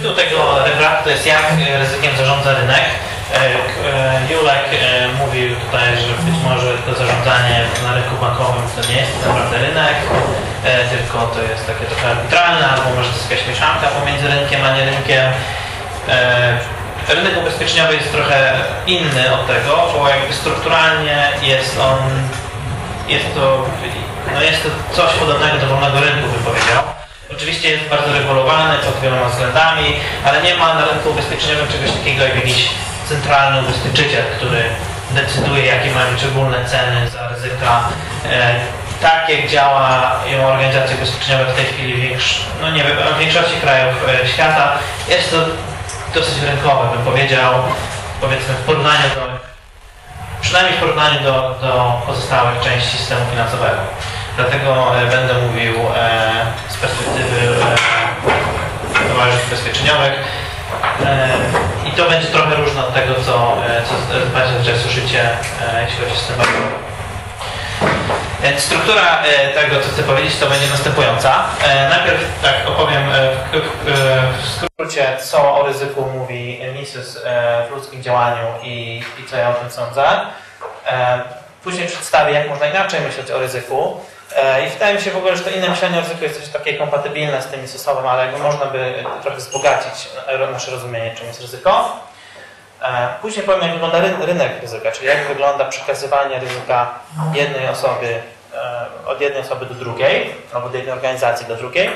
Tytuł tego referatu jest Jak ryzykiem zarządza rynek. Julek mówił tutaj, że być może to zarządzanie na rynku bankowym to nie jest naprawdę rynek, tylko to jest takie trochę arbitralne, albo może to jest jakaś mieszanka pomiędzy rynkiem a nie rynkiem. Rynek ubezpieczeniowy jest trochę inny od tego, bo jakby strukturalnie jest on, jest to, no jest to coś podobnego do wolnego rynku, bym powiedział. Oczywiście jest bardzo regulowany pod wieloma względami, ale nie ma na rynku ubezpieczeniowym czegoś takiego jak jakiś centralny ubezpieczyciel, który decyduje, jakie mają szczególne ceny za ryzyka. E, tak jak działają organizacje ubezpieczeniowe w tej chwili większo no nie w większości krajów e, świata, jest to dosyć rynkowe, bym powiedział, powiedzmy w porównaniu do, przynajmniej w porównaniu do, do pozostałych części systemu finansowego. Dlatego e, będę mówił e, z perspektywy e, towarzystw ubezpieczeniowych i to będzie trochę różne od tego, co, co Państwo słyszycie, jeśli chodzi o system struktura tego, co chcę powiedzieć, to będzie następująca. Najpierw tak opowiem w skrócie, co o ryzyku mówi Mises w ludzkim działaniu i, i co ja o tym sądzę. Później przedstawię, jak można inaczej myśleć o ryzyku. E, I wydaje mi się w ogóle, że to inne myślenie o ryzyku jest coś takie kompatybilne z tym Jesusowym, ale jakby można by trochę wzbogacić nasze rozumienie, czym jest ryzyko. E, później powiem, jak wygląda rynek ryzyka, czyli jak wygląda przekazywanie ryzyka jednej osoby e, od jednej osoby do drugiej, albo od jednej organizacji do drugiej.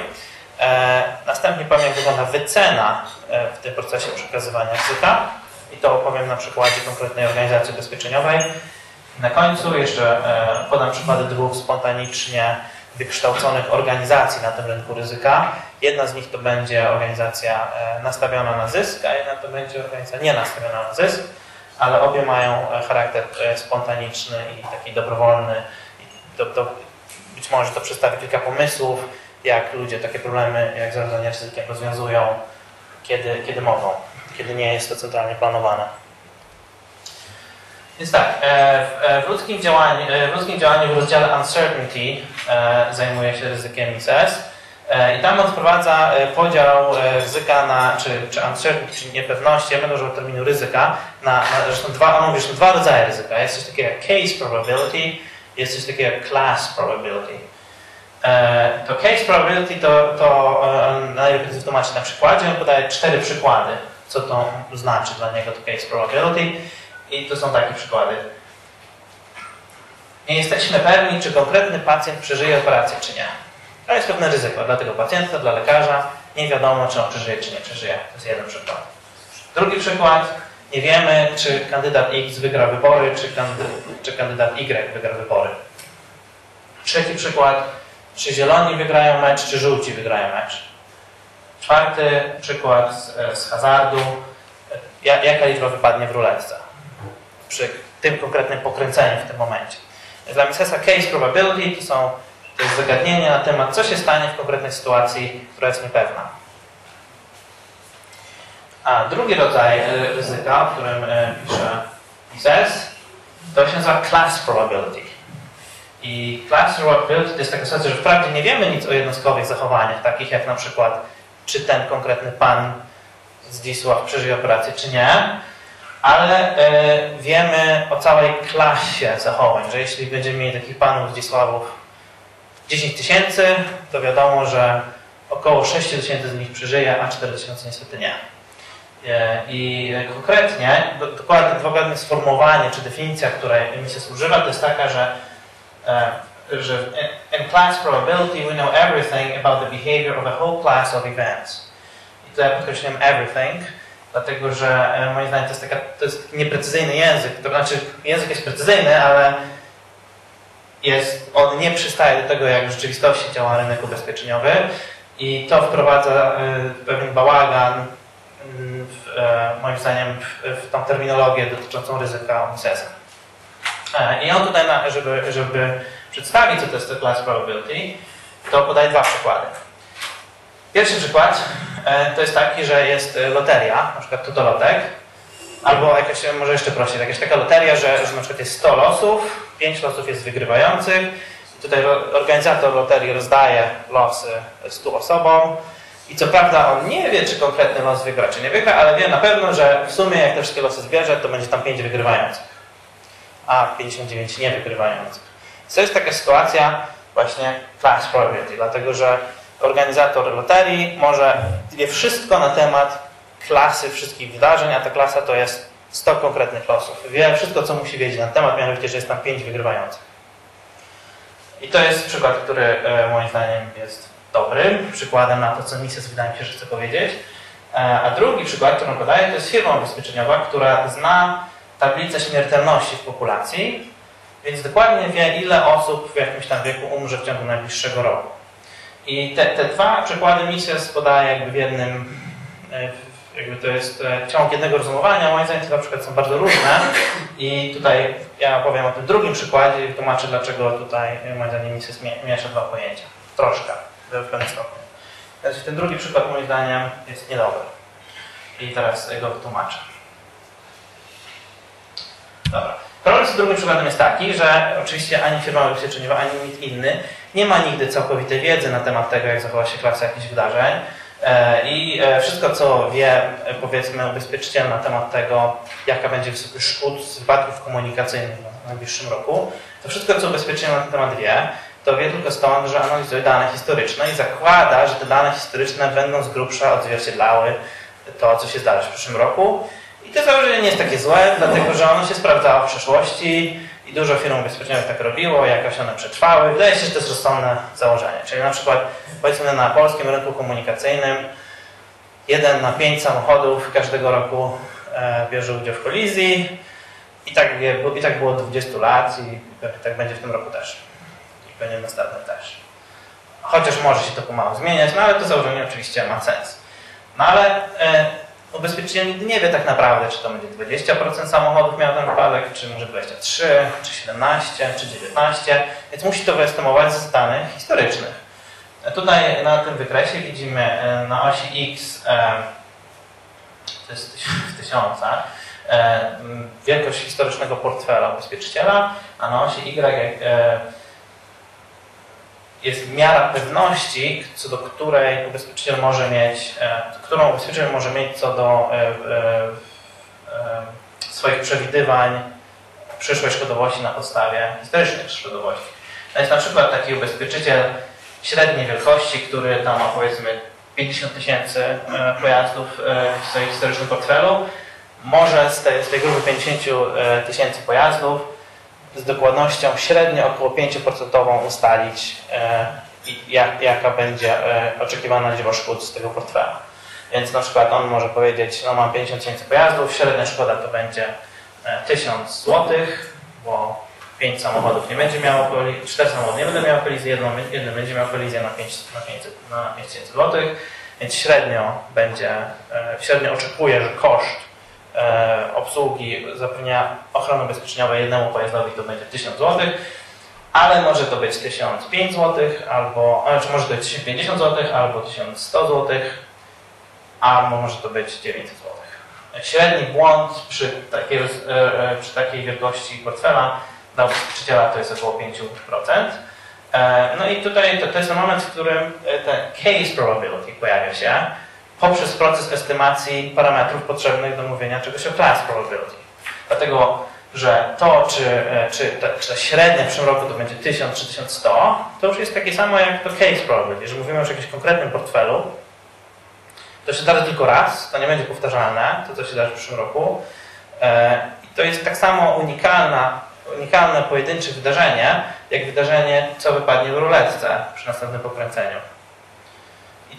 Następnie powiem, jak wygląda wycena w tym procesie przekazywania ryzyka. I to opowiem na przykładzie konkretnej organizacji ubezpieczeniowej. Na końcu jeszcze e, podam przykłady dwóch spontanicznie wykształconych organizacji na tym rynku ryzyka. Jedna z nich to będzie organizacja e, nastawiona na zysk, a jedna to będzie organizacja nie nastawiona na zysk, ale obie mają e, charakter spontaniczny i taki dobrowolny. To, to, być może to przedstawi kilka pomysłów, jak ludzie takie problemy jak zarządzanie ryzykiem rozwiązują, kiedy, kiedy mogą, kiedy nie jest to centralnie planowane. Więc tak, e, e, w ludzkim działaniu, e, w, ludzkim działaniu w rozdziale Uncertainty zajmuje się ryzykiem ISS i tam on wprowadza podział ryzyka na, czy, czy uncertainty, czyli niepewności, ja będę używał terminu ryzyka, na, na zresztą dwa, on mówi, że dwa rodzaje ryzyka. Jest coś takiego jak case probability, jest coś takiego jak class probability. To case probability to, to najlepiej wytłumaczyć na przykładzie, on podaje cztery przykłady, co to znaczy dla niego to case probability. I to są takie przykłady. Nie jesteśmy pewni, czy konkretny pacjent przeżyje operację, czy nie. To jest pewne ryzyko dla tego pacjenta, dla lekarza. Nie wiadomo, czy on przeżyje, czy nie przeżyje. To jest jeden przykład. Drugi przykład. Nie wiemy, czy kandydat X wygra wybory, czy kandydat, czy kandydat Y wygra wybory. Trzeci przykład. Czy zieloni wygrają mecz, czy żółci wygrają mecz. Czwarty przykład z, z hazardu. Jaka liczba wypadnie w ruletce przy tym konkretnym pokręceniu w tym momencie. Dla Misesa case probability to są to jest zagadnienie na temat, co się stanie w konkretnej sytuacji, która jest niepewna. A drugi rodzaj e, ryzyka, o którym e, pisze Mises, to się nazywa class probability. I class probability to jest taka sytuacja, że wprawdzie nie wiemy nic o jednostkowych zachowaniach, takich jak na przykład, czy ten konkretny pan Zdzisław przeżyje operację, czy nie, ale e, wiemy o całej klasie zachowań, że jeśli będziemy mieli takich panów Zdzisławów 10 tysięcy, to wiadomo, że około 6 tysięcy z nich przeżyje, a 4 tysiące niestety nie. E, I konkretnie, dokładnie, dokładne sformułowanie czy definicja, której mi się używa, to jest taka, że, e, że in class probability we know everything about the behavior of a whole class of events. I tutaj podkreślam everything, dlatego że e, moim zdaniem to jest, taka, to jest nieprecyzyjny język. To znaczy, język jest precyzyjny, ale jest, on nie przystaje do tego, jak w rzeczywistości działa rynek ubezpieczeniowy i to wprowadza y, pewien bałagan, mm, w, e, moim zdaniem, w, w tą terminologię dotyczącą ryzyka Misesa. I on tutaj, żeby, żeby przedstawić, co to jest class probability, to podaje dwa przykłady. Pierwszy przykład e, to jest taki, że jest e, loteria, na przykład tutolotek, albo jakaś, może jeszcze prościej, jakaś taka loteria, że, że na przykład jest 100 losów, 5 losów jest wygrywających. Tutaj organizator loterii rozdaje losy 100 osobom I co prawda on nie wie, czy konkretny los wygra, czy nie wygra, ale wie na pewno, że w sumie jak te wszystkie losy zbierze, to będzie tam 5 wygrywających, a 59 nie wygrywających. To jest taka sytuacja właśnie class probability, dlatego że organizator loterii może wie wszystko na temat klasy wszystkich wydarzeń, a ta klasa to jest 100 konkretnych losów. Wie wszystko, co musi wiedzieć na temat, mianowicie, że jest tam 5 wygrywających. I to jest przykład, który e, moim zdaniem jest dobrym przykładem na to, co Mises wydaje mi się, że chce powiedzieć. E, a drugi przykład, który podaję, to jest firma ubezpieczeniowa, która zna tablicę śmiertelności w populacji, więc dokładnie wie, ile osób w jakimś tam wieku umrze w ciągu najbliższego roku. I te, te dwa przykłady Mises podaje jakby w jednym, e, jakby to jest e, ciąg jednego rozumowania. Moim zdaniem te na przykład są bardzo różne i tutaj ja powiem o tym drugim przykładzie i tłumaczę, dlaczego tutaj moim zdaniem Mises miesza dwa pojęcia. Troszkę, w pewnym stopniu. Więc ten drugi przykład moim zdaniem jest niedobry. I teraz go wytłumaczę. Dobra. Problem z drugim przykładem jest taki, że oczywiście ani firma ubezpieczeniowa, ani nikt inny nie ma nigdy całkowitej wiedzy na temat tego, jak zachowa się klasa jakichś wydarzeń. E, I e, wszystko, co wie, e, powiedzmy, ubezpieczyciel na temat tego, jaka będzie wysokość szkód z wypadków komunikacyjnych w najbliższym roku, to wszystko, co ubezpieczyciel na ten temat wie, to wie tylko stąd, że analizuje dane historyczne i zakłada, że te dane historyczne będą z grubsza odzwierciedlały to, co się zdarzy w przyszłym roku. To założenie nie jest takie złe, dlatego że ono się sprawdzało w przeszłości i dużo firm ubezpieczeniowych tak robiło, jakoś one przetrwały. Wydaje się, że to jest rozsądne założenie. Czyli na przykład powiedzmy na polskim rynku komunikacyjnym jeden na pięć samochodów każdego roku e, bierze udział w kolizji i tak, i tak było 20 lat i tak będzie w tym roku też. I w następnym też. Chociaż może się to pomału zmieniać, no ale to założenie oczywiście ma sens. No ale e, ubezpieczyciel nigdy nie wie tak naprawdę, czy to będzie 20% samochodów miał ten wypadek, czy może 23, czy 17, czy 19, więc musi to wyestymować z danych historycznych. Tutaj na tym wykresie widzimy e, na osi X, e, to jest w tysiącach, e, wielkość historycznego portfela ubezpieczyciela, a na osi Y jest miara pewności, co do której ubezpieczyciel może mieć, e, którą ubezpieczyciel może mieć co do e, e, swoich przewidywań przyszłej szkodowości na podstawie historycznych szkodowości. To jest na przykład taki ubezpieczyciel średniej wielkości, który tam ma powiedzmy 50 tysięcy pojazdów w swoim historycznym portfelu, może z tej, z tej grupy 50 tysięcy pojazdów z dokładnością średnio około 5% ustalić, e, jak, jaka będzie e, oczekiwana liczba szkód z tego portfela. Więc na przykład on może powiedzieć, no mam 50 tysięcy pojazdów, średnia szkoda to będzie 1000 zł, bo 5 samochodów nie będzie miało kolizji, 4 samochody nie będą miały kolizji, jedno, jedno będzie miało kolizję na 5 na 500, na 5000 zł, więc średnio będzie, e, średnio oczekuje, że koszt e, obsługi zapewnia ochrony ubezpieczeniowej jednemu pojazdowi to będzie 1000 zł, ale może to być 1005 zł, albo, znaczy może to być 1050 zł, albo 1100 zł, a może to być 900 zł. Średni błąd przy takiej, e, e, przy takiej wielkości portfela dla ubezpieczyciela to jest około 5%. E, no i tutaj to, to jest moment, w którym ten case probability pojawia się, poprzez proces estymacji parametrów potrzebnych do mówienia czegoś o class probability. Dlatego, że to, czy, e, czy, ta, czy ta średnia w przyszłym roku to będzie 1000 czy 1100, to już jest takie samo jak to case probability. Jeżeli mówimy o jakimś konkretnym portfelu, to się zdarzy tylko raz, to nie będzie powtarzalne, to co się darzy w przyszłym roku. E, I to jest tak samo unikalna, unikalne pojedyncze wydarzenie, jak wydarzenie, co wypadnie w ruletce przy następnym pokręceniu.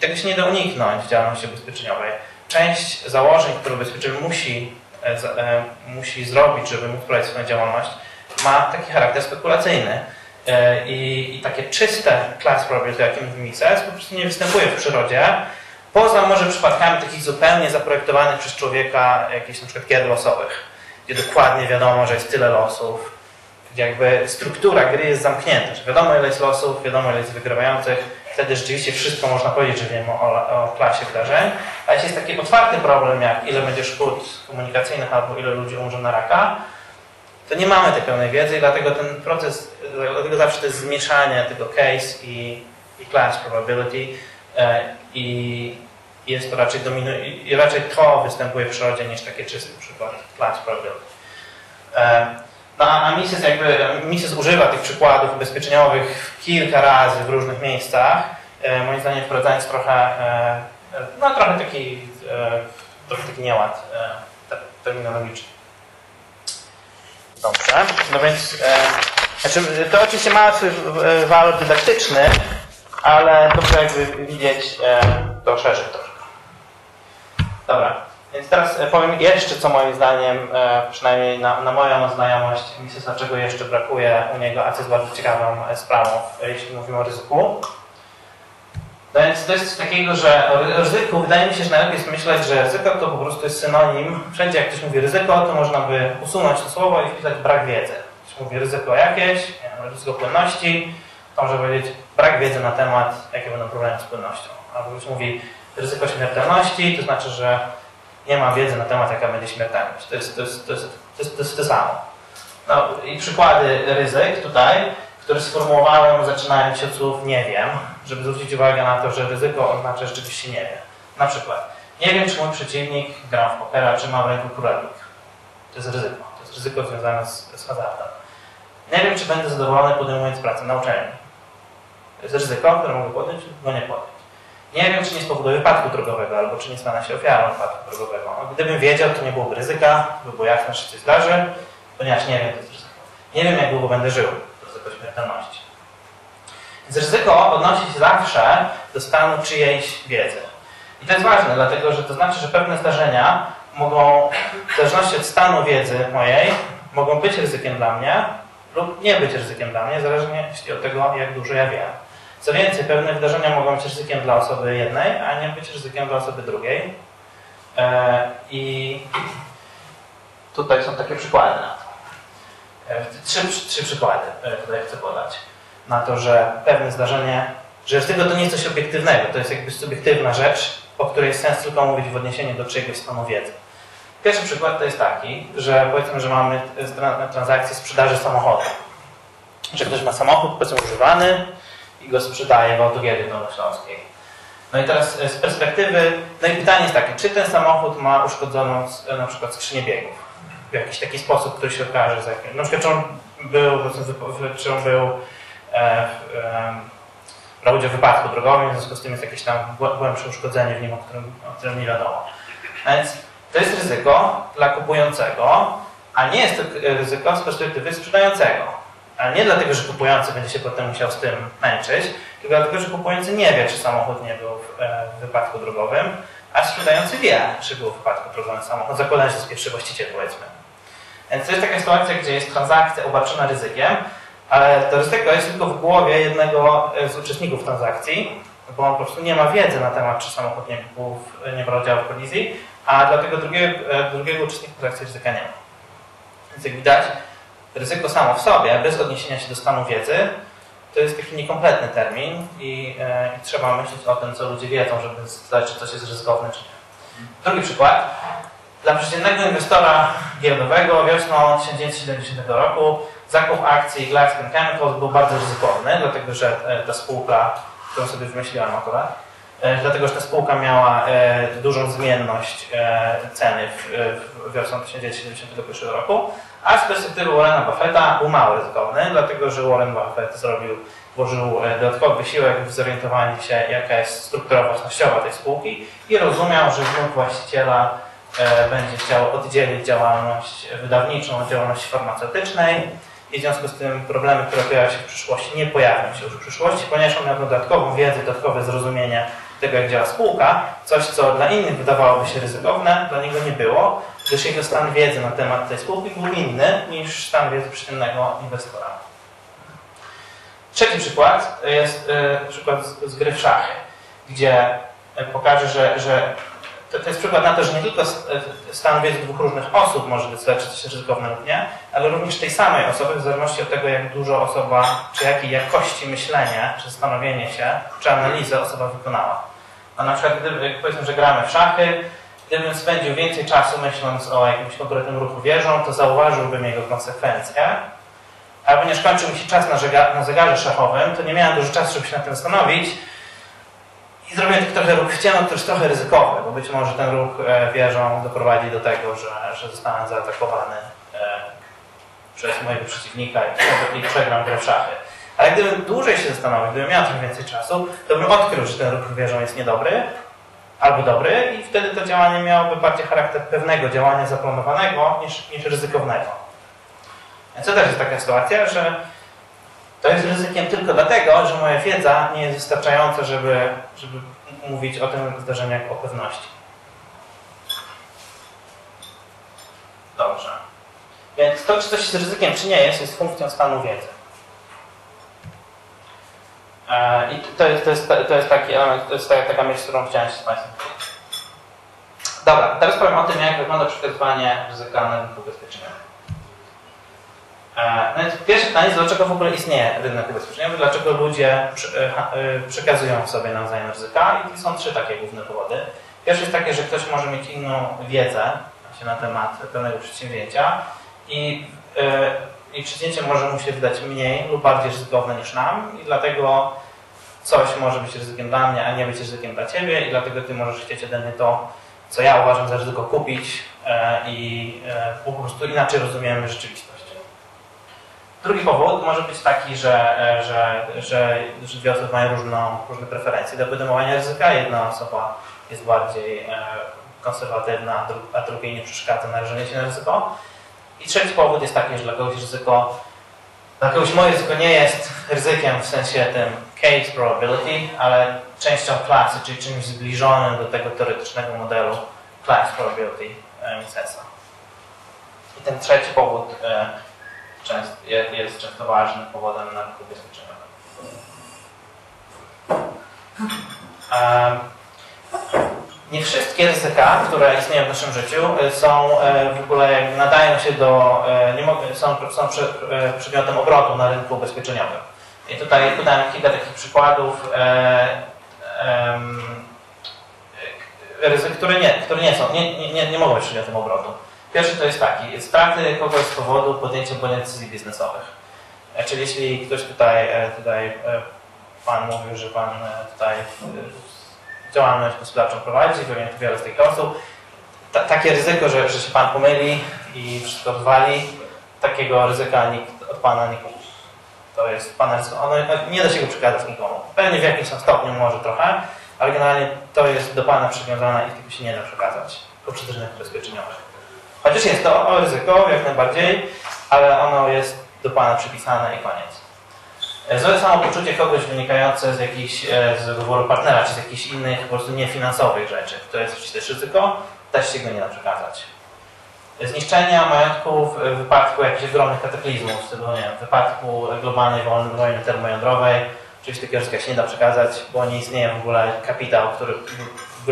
Tego się nie da uniknąć w działalności ubezpieczeniowej. Część założeń, które ubezpieczyciel musi, e, e, musi zrobić, żeby móc prowadzić swoją działalność, ma taki charakter spekulacyjny. E, I, i takie czyste class probability, jakim w Mises, po prostu nie występuje w przyrodzie, poza może przypadkami takich zupełnie zaprojektowanych przez człowieka jakichś na przykład gier losowych, gdzie dokładnie wiadomo, że jest tyle losów, gdzie jakby struktura gry jest zamknięta, że wiadomo ile jest losów, wiadomo ile jest wygrywających, wtedy rzeczywiście wszystko można powiedzieć, że wiemy o, o klasie wydarzeń. A jeśli jest taki otwarty problem, jak ile będzie szkód komunikacyjnych albo ile ludzi umrze na raka, to nie mamy tej pełnej wiedzy i dlatego ten proces, dlatego zawsze to jest zmieszanie tego case i, i class probability e, i jest to raczej dominu i raczej to występuje w przyrodzie niż takie czysty przykład plunge probability. E, no a Mises jakby, Mises używa tych przykładów ubezpieczeniowych kilka razy w różnych miejscach, e, moim zdaniem wprowadzając trochę, no trochę taki, trochę taki nieład terminologiczny. Dobrze, no więc znaczy, to oczywiście ma swój walor dydaktyczny, ale dobrze jakby widzieć to szerzej trochę. Dobra, więc teraz e, powiem jeszcze, co moim zdaniem, e, przynajmniej na, na moją znajomość Misesa, czego jeszcze brakuje u niego, a co jest bardzo ciekawą e, sprawą, jeśli mówimy o ryzyku. No więc to jest coś takiego, że ryzyku wydaje mi się, że najlepiej jest myśleć, że ryzyko to po prostu jest synonim. Wszędzie jak ktoś mówi ryzyko, to można by usunąć to słowo i wpisać brak wiedzy. Ktoś mówi ryzyko jakieś, ryzyko płynności, to może powiedzieć brak wiedzy na temat, jakie będą problemy z płynnością. Albo ktoś mówi ryzyko śmiertelności, to znaczy, że nie ma wiedzy na temat, jaka będzie śmiertelność. To jest to, jest, to, jest, to, jest, to, jest to samo. No, I przykłady ryzyk tutaj, które sformułowałem, zaczynając od słów nie wiem, żeby zwrócić uwagę na to, że ryzyko oznacza rzeczywiście nie wiem. Na przykład, nie wiem, czy mój przeciwnik gra w pokera, czy ma w ręku królewnik. To jest ryzyko. To jest ryzyko związane z, z hazardem. Nie wiem, czy będę zadowolony podejmując pracę na uczelni. To jest ryzyko, które mogę podjąć go nie podjąć. Nie wiem, czy nie spowoduje wypadku drogowego, albo czy nie stanę się ofiarą wypadku drogowego. Gdybym wiedział, to nie byłoby ryzyka, by było jasne, że się zdarzy, ponieważ nie wiem, to jest ryzyko. Nie wiem, jak długo będę żył, to ryzyko śmiertelności. Więc ryzyko odnosi się zawsze do stanu czyjejś wiedzy. I to jest ważne, dlatego że to znaczy, że pewne zdarzenia mogą, w zależności od stanu wiedzy mojej, mogą być ryzykiem dla mnie lub nie być ryzykiem dla mnie, zależnie od tego, jak dużo ja wiem. Co więcej, pewne wydarzenia mogą być ryzykiem dla osoby jednej, a nie być ryzykiem dla osoby drugiej. E, I tutaj są takie przykłady na to. E, trzy, trzy przykłady e, tutaj chcę podać. Na to, że pewne zdarzenie, że ryzyko to nie jest coś obiektywnego, to jest jakby subiektywna rzecz, o której jest sens tylko mówić w odniesieniu do czegoś stanu wiedzy. Pierwszy przykład to jest taki, że powiedzmy, że mamy transakcję sprzedaży samochodu. Że ktoś ma samochód, powiedzmy używany, i go sprzedaje w Autogiery Dolnośląskiej. No i teraz e, z perspektywy, no i pytanie jest takie, czy ten samochód ma uszkodzoną e, na przykład skrzynię biegów w jakiś taki sposób, który się okaże, za jakim, na przykład czy on był, czy on był e, e, brał udział w wypadku drogowym, w związku z tym jest jakieś tam głębsze uszkodzenie w nim, o którym, o którym nie wiadomo. Więc to jest ryzyko dla kupującego, a nie jest to ryzyko z perspektywy sprzedającego. Ale nie dlatego, że kupujący będzie się potem musiał z tym męczyć, tylko dlatego, że kupujący nie wie, czy samochód nie był w, e, w wypadku drogowym, a sprzedający wie, czy był w wypadku drogowym samochód, zakładając, że jest pierwszy właściciel, powiedzmy. Więc to jest taka sytuacja, gdzie jest transakcja obarczona ryzykiem, ale to ryzyko jest tylko w głowie jednego e, z uczestników transakcji, bo on po prostu nie ma wiedzy na temat, czy samochód nie, był, nie brał udziału w kolizji, a dla tego drugiego, e, drugiego uczestnika transakcji ryzyka nie ma. Więc jak widać, ryzyko samo w sobie, bez odniesienia się do stanu wiedzy, to jest taki niekompletny termin i, e, i trzeba myśleć o tym, co ludzie wiedzą, żeby zdać, czy coś jest ryzykowne, czy nie. Drugi przykład. Dla przeciętnego inwestora giełdowego wiosną 1970 roku zakup akcji Gladstone Chemicals był bardzo ryzykowny, dlatego że e, ta spółka, którą sobie wymyśliłam akurat, e, dlatego że ta spółka miała dużą zmienność ceny wiosną 1971 roku, a perspektywy Warrena Buffetta był mało ryzykowny, dlatego że Warren Buffett zrobił, włożył e, dodatkowy wysiłek w zorientowanie się, jaka jest struktura własnościowa tej spółki i rozumiał, że wnuk właściciela e, będzie chciał oddzielić działalność wydawniczą od działalności farmaceutycznej i w związku z tym problemy, które pojawią się w przyszłości, nie pojawią się już w przyszłości, ponieważ on miał dodatkową wiedzę, dodatkowe zrozumienie tego, jak działa spółka, coś, co dla innych wydawałoby się ryzykowne, dla niego nie było, gdyż jego stan wiedzy na temat tej spółki był inny niż stan wiedzy przeciętnego inwestora. Trzeci przykład jest y, przykład z, z, gry w szachy, gdzie y, pokażę, że, że to, to, jest przykład na to, że nie tylko y, stan wiedzy dwóch różnych osób może decydować, czy coś ryzykowne lub nie, ale również tej samej osoby, w zależności od tego, jak dużo osoba, czy jakiej jakości myślenie, czy zastanowienie się, czy analizę osoba wykonała. A na przykład, gdy powiedzmy, że gramy w szachy, Gdybym spędził więcej czasu myśląc o jakimś konkretnym ruchu wieżą, to zauważyłbym jego konsekwencje. A ponieważ kończył mi się czas na, na zegarze szachowym, to nie miałem dużo czasu, żeby się nad tym zastanowić I zrobiłem taki trochę ruch w ciemno, który jest trochę ryzykowny, bo być może ten ruch e, wieżą doprowadzi do tego, że, że zostanę zaatakowany e, przez mojego przeciwnika i przegram grę w szachy. Ale gdybym dłużej się zastanowił, gdybym miał trochę więcej czasu, to bym odkrył, że ten ruch wieżą jest niedobry albo dobry i wtedy to działanie miałoby bardziej charakter pewnego działania zaplanowanego niż, niż ryzykownego. Co też jest taka sytuacja, że to jest ryzykiem tylko dlatego, że moja wiedza nie jest wystarczająca, żeby, żeby mówić o tym zdarzeniu jak o pewności. Dobrze. Więc to, czy coś jest ryzykiem, czy nie jest, jest funkcją stanu wiedzy. E, I to jest, to jest, to jest taki element, to jest taka myśl, którą chciałem się z Państwem Dobra, teraz powiem o tym, jak wygląda przekazywanie ryzyka na rynku ubezpieczeniowym. E, no więc pierwsze pytanie dlaczego w ogóle istnieje rynek ubezpieczeniowy, dlaczego ludzie e, przekazują sobie nawzajem ryzyka i są trzy takie główne powody. Pierwszy jest taki, że ktoś może mieć inną wiedzę na temat pewnego przedsięwzięcia i, i przedsięwzięcie może mu się wydać mniej lub bardziej ryzykowne niż nam i dlatego coś może być ryzykiem dla mnie, a nie być ryzykiem dla Ciebie i dlatego Ty możesz chcieć ode mnie to, co ja uważam za ryzyko kupić e, i e, po prostu inaczej rozumiemy rzeczywistość. Drugi powód może być taki, że, e, że, że, że dwie osoby mają różną, różne preferencje do podejmowania ryzyka. Jedna osoba jest bardziej konserwatywna, a drugiej nie przeszkadza narażenie się na ryzyko. I trzeci powód jest taki, że dla kogoś ryzyko, dla kogoś moje ryzyko nie jest ryzykiem w sensie tym case probability, ale częścią klasy, czyli czymś zbliżonym do tego teoretycznego modelu class probability Misesa. I ten trzeci powód e, jest często ważnym powodem na rynku ubezpieczeniowym. Nie wszystkie ryzyka, które istnieją w naszym życiu, e, są e, w ogóle, nadają się do, nie mogą, są, są przedmiotem obrotu na rynku ubezpieczeniowym. I tutaj podałem kilka takich przykładów ryzyk, które nie, które nie są, nie, nie, nie mogą być przedmiotem obrotu. Pierwszy to jest taki, straty kogoś z powodu podjęcia błędnych decyzji biznesowych. E, czyli jeśli ktoś tutaj, e, tutaj e, Pan mówił, że Pan tutaj działalność gospodarczą prowadzi, pewnie wiele z tych osób, ta, takie ryzyko, że, że się Pan pomyli i wszystko odwali, takiego ryzyka nikt od Pana nie kupi. To jest Pana ryzyko. Ono, nie da się go przekazać nikomu. Pewnie w jakimś stopniu może trochę, ale generalnie to jest do Pana przywiązane i tego się nie da przekazać poprzez rynek ubezpieczeniowych. Chociaż jest to ryzyko jak najbardziej, ale ono jest do Pana przypisane i koniec. E, złe samopoczucie kogoś wynikające z jakichś, e, z wyboru partnera, czy z jakichś innych po prostu niefinansowych rzeczy, to jest oczywiście też ryzyko, też się go nie da przekazać. Zniszczenia majątków w wypadku jakichś ogromnych kataklizmów, nie w wypadku globalnej wojny termojądrowej, oczywiście takiego ryzyka się nie da przekazać, bo nie istnieje w ogóle kapitał, który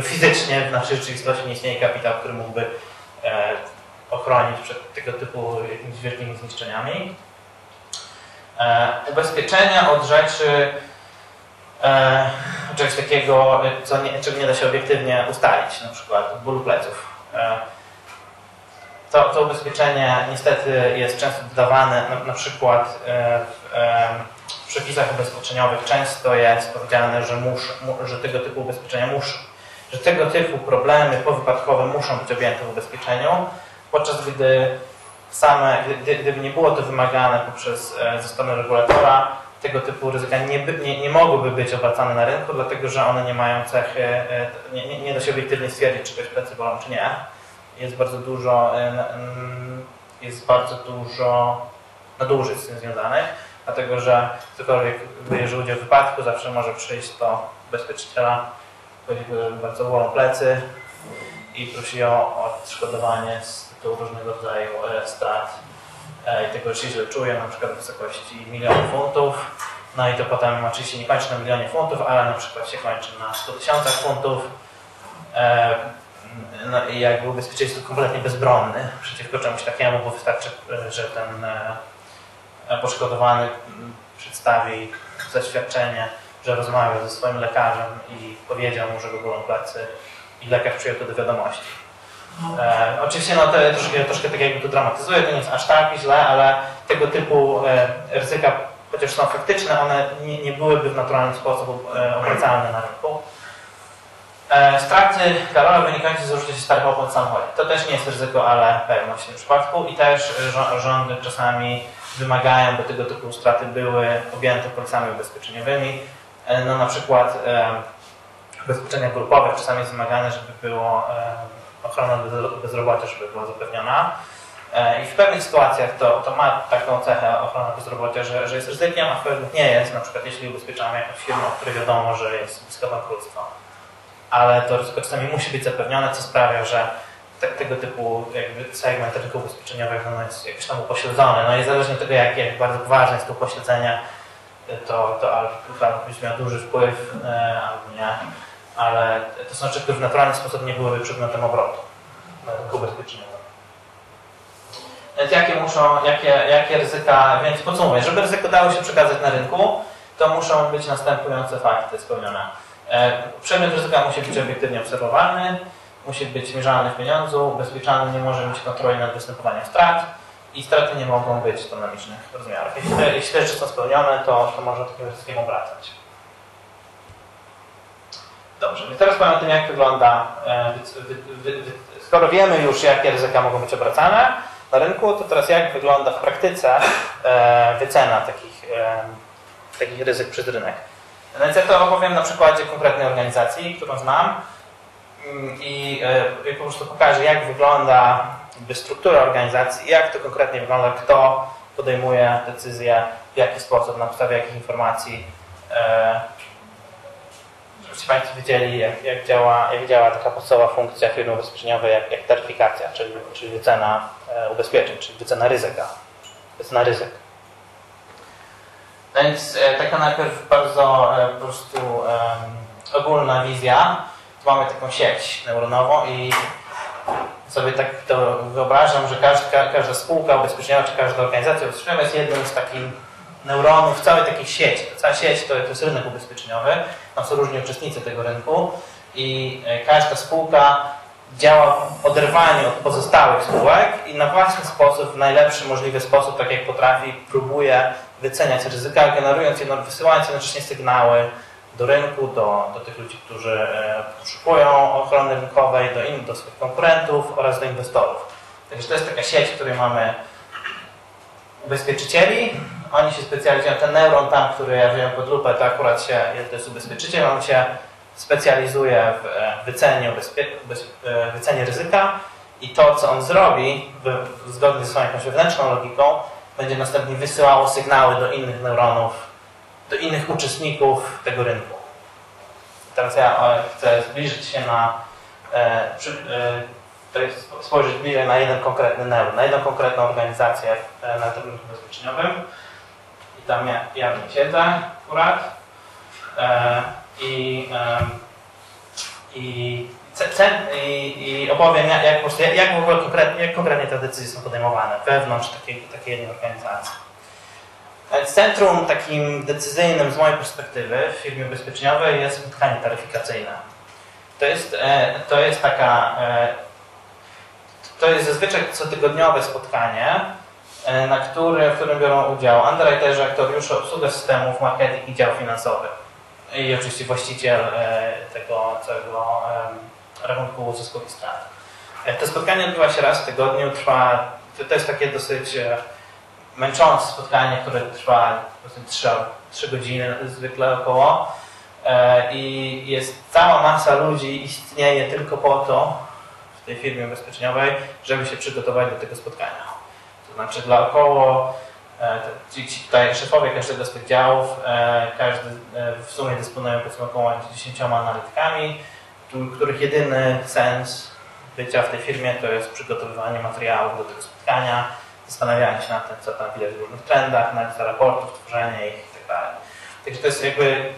fizycznie w naszej rzeczywistości nie istnieje kapitał, który mógłby e, ochronić przed tego typu jakimiś wielkimi zniszczeniami. E, ubezpieczenia od rzeczy, e, czegoś takiego, co nie, czego nie da się obiektywnie ustalić, na przykład bólu pleców. E, to, to ubezpieczenie niestety jest często dodawane na, na przykład w, w przepisach ubezpieczeniowych często jest powiedziane, że, musz, że tego typu ubezpieczenia muszą, że tego typu problemy powypadkowe muszą być objęte w ubezpieczeniu, podczas gdy same, gdy, gdyby nie było to wymagane poprzez e, ze strony regulatora, tego typu ryzyka nie, nie, nie mogłyby być obracane na rynku, dlatego że one nie mają cechy, e, nie, nie, nie da się obiektywnie stwierdzić, czy ktoś plecy bolą, czy nie. Jest bardzo dużo, e, jest bardzo dużo nadużyć z tym związanych, dlatego że ktokolwiek bierze udział w wypadku, zawsze może przyjść do bezpieczyciela, powiedzieć, że bardzo bolą plecy i prosi o odszkodowanie z tytułu różnego rodzaju e, strat e, i tego, się źle czuje, na przykład w wysokości milionu funtów. No i to potem oczywiście nie kończy na milionie funtów, ale na przykład się kończy na 100 tysiącach funtów. E, no i jakby ubezpieczyciel jest kompletnie bezbronny przeciwko czemuś takiemu, bo wystarczy, że ten poszkodowany przedstawi zaświadczenie, że rozmawiał ze swoim lekarzem i powiedział mu, że go bolą plecy i lekarz przyjął to do wiadomości. E, oczywiście no, to troszkę, troszkę tak jakby to dramatyzuje, to nie jest aż tak źle, ale tego typu e, ryzyka, chociaż są faktyczne, one nie, nie byłyby w naturalny sposób e, obracalne na rynku. E, straty Karola wynikające z się starych opłat w samochodzie. To też nie jest ryzyko, ale pewność w tym przypadku. I też rządy czasami wymagają, by tego typu straty były objęte polisami ubezpieczeniowymi. E, no na przykład e, ubezpieczenia grupowe czasami jest wymagane, żeby było ochrona bezrobocia, żeby była zapewniona. I w pewnych sytuacjach to, to ma taką cechę ochrona bezrobocia, że, że jest ryzykiem, a w pewnych nie jest. Na przykład jeśli ubezpieczamy jakąś firmę, o której wiadomo, że jest blisko bankructwa ale to ryzyko czasami musi być zapewnione, co sprawia, że te, tego typu jakby segment rynku ubezpieczeniowego no, jest jakoś tam upośledzony. No i zależnie od tego, jak, jak bardzo poważne jest to upośledzenie, to, to albo będzie miał duży wpływ, e, albo nie. Ale to są rzeczy, które w naturalny sposób nie byłyby przedmiotem obrotu rynku ubezpieczeniowym. Więc jakie muszą, jakie, jakie ryzyka, więc podsumuję, żeby ryzyko dało się przekazać na rynku, to muszą być następujące fakty spełnione E, przedmiot ryzyka musi być obiektywnie obserwowalny, musi być mierzalny w pieniądzu, ubezpieczalny nie może mieć kontroli nad występowaniem strat i straty nie mogą być dynamicznych rozmiarów. Jeśli te, jeśli rzeczy są spełnione, to, to można takim ryzykiem obracać. Dobrze, więc teraz powiem o tym, jak wygląda, e, wy, wy, wy, skoro wiemy już, jakie ryzyka mogą być obracane na rynku, to teraz jak wygląda w praktyce e, wycena takich, takich ryzyk przez rynek. Więc ja to opowiem na przykładzie konkretnej organizacji, którą znam mm, i, e, i po prostu pokażę, jak wygląda struktura organizacji, jak to konkretnie wygląda, kto podejmuje decyzje, w jaki sposób, na podstawie jakich informacji. Żebyście Państwo wiedzieli, jak, jak, działa, jak działa taka podstawowa funkcja firmy ubezpieczeniowej, jak, jak taryfikacja, czyli, czyli wycena e, ubezpieczeń, czyli wycena ryzyka. Wycena ryzyk. Więc e, taka najpierw bardzo e, po prostu ogólna wizja. Tu mamy taką sieć neuronową i sobie tak to wyobrażam, że każda, każda spółka ubezpieczeniowa czy każda organizacja ubezpieczeniowa jest jednym z takich neuronów całej takiej sieci. Cała sieć to, to jest rynek ubezpieczeniowy, tam są różni uczestnicy tego rynku i e, każda spółka działa w oderwaniu od pozostałych spółek i na własny sposób, w najlepszy możliwy sposób, tak jak potrafi, próbuje wyceniać ryzyka, generując jedno, wysyłając jednocześnie sygnały do rynku, do, do tych ludzi, którzy e, poszukują ochrony rynkowej, do innych, do swoich konkurentów oraz do inwestorów. Także to jest taka sieć, w której mamy ubezpieczycieli. Oni się specjalizują, ten neuron tam, który ja wziąłem pod lupę, to akurat się, to jest ubezpieczyciel, on się specjalizuje w e, wycenie, e, wycenie ryzyka i to, co on zrobi, zgodnie ze swoją jakąś wewnętrzną logiką, będzie następnie wysyłało sygnały do innych neuronów, do innych uczestników tego rynku. Teraz ja chcę zbliżyć się na, e, e, spojrzeć bliżej na jeden konkretny neuron, na jedną konkretną organizację e, na tym rynku ubezpieczeniowym. Tam ja, ja w siedzę akurat. E, I, e, i i, i opowiem, jak, jak, jak, w ogóle konkretnie, jak konkretnie te decyzje są podejmowane wewnątrz takiej, takiej jednej organizacji. Centrum takim decyzyjnym z mojej perspektywy w firmie ubezpieczeniowej jest spotkanie taryfikacyjne. To jest, e, to jest taka, e, to jest zazwyczaj cotygodniowe spotkanie, e, na który, w którym biorą udział underwriterzy, aktoriusze, obsługa systemów, marketing i dział finansowy. I oczywiście właściciel tego całego rachunku zysków i strat. E, to spotkanie odbywa się raz w tygodniu, trwa, to jest takie dosyć e, męczące spotkanie, które trwa 3, 3 godziny zwykle około e, i jest cała masa ludzi istnieje tylko po to w tej firmie ubezpieczeniowej, żeby się przygotować do tego spotkania. To znaczy dla około ci, ci tutaj szefowie każdego z tych działów, każdy w sumie dysponują powiedzmy około 10 analitykami, których jedyny sens bycia w tej firmie to jest przygotowywanie materiałów do tego spotkania, zastanawianie się nad tym, co tam widać w różnych trendach, analiza raportów, tworzenie ich itd. Tak Także to jest jakby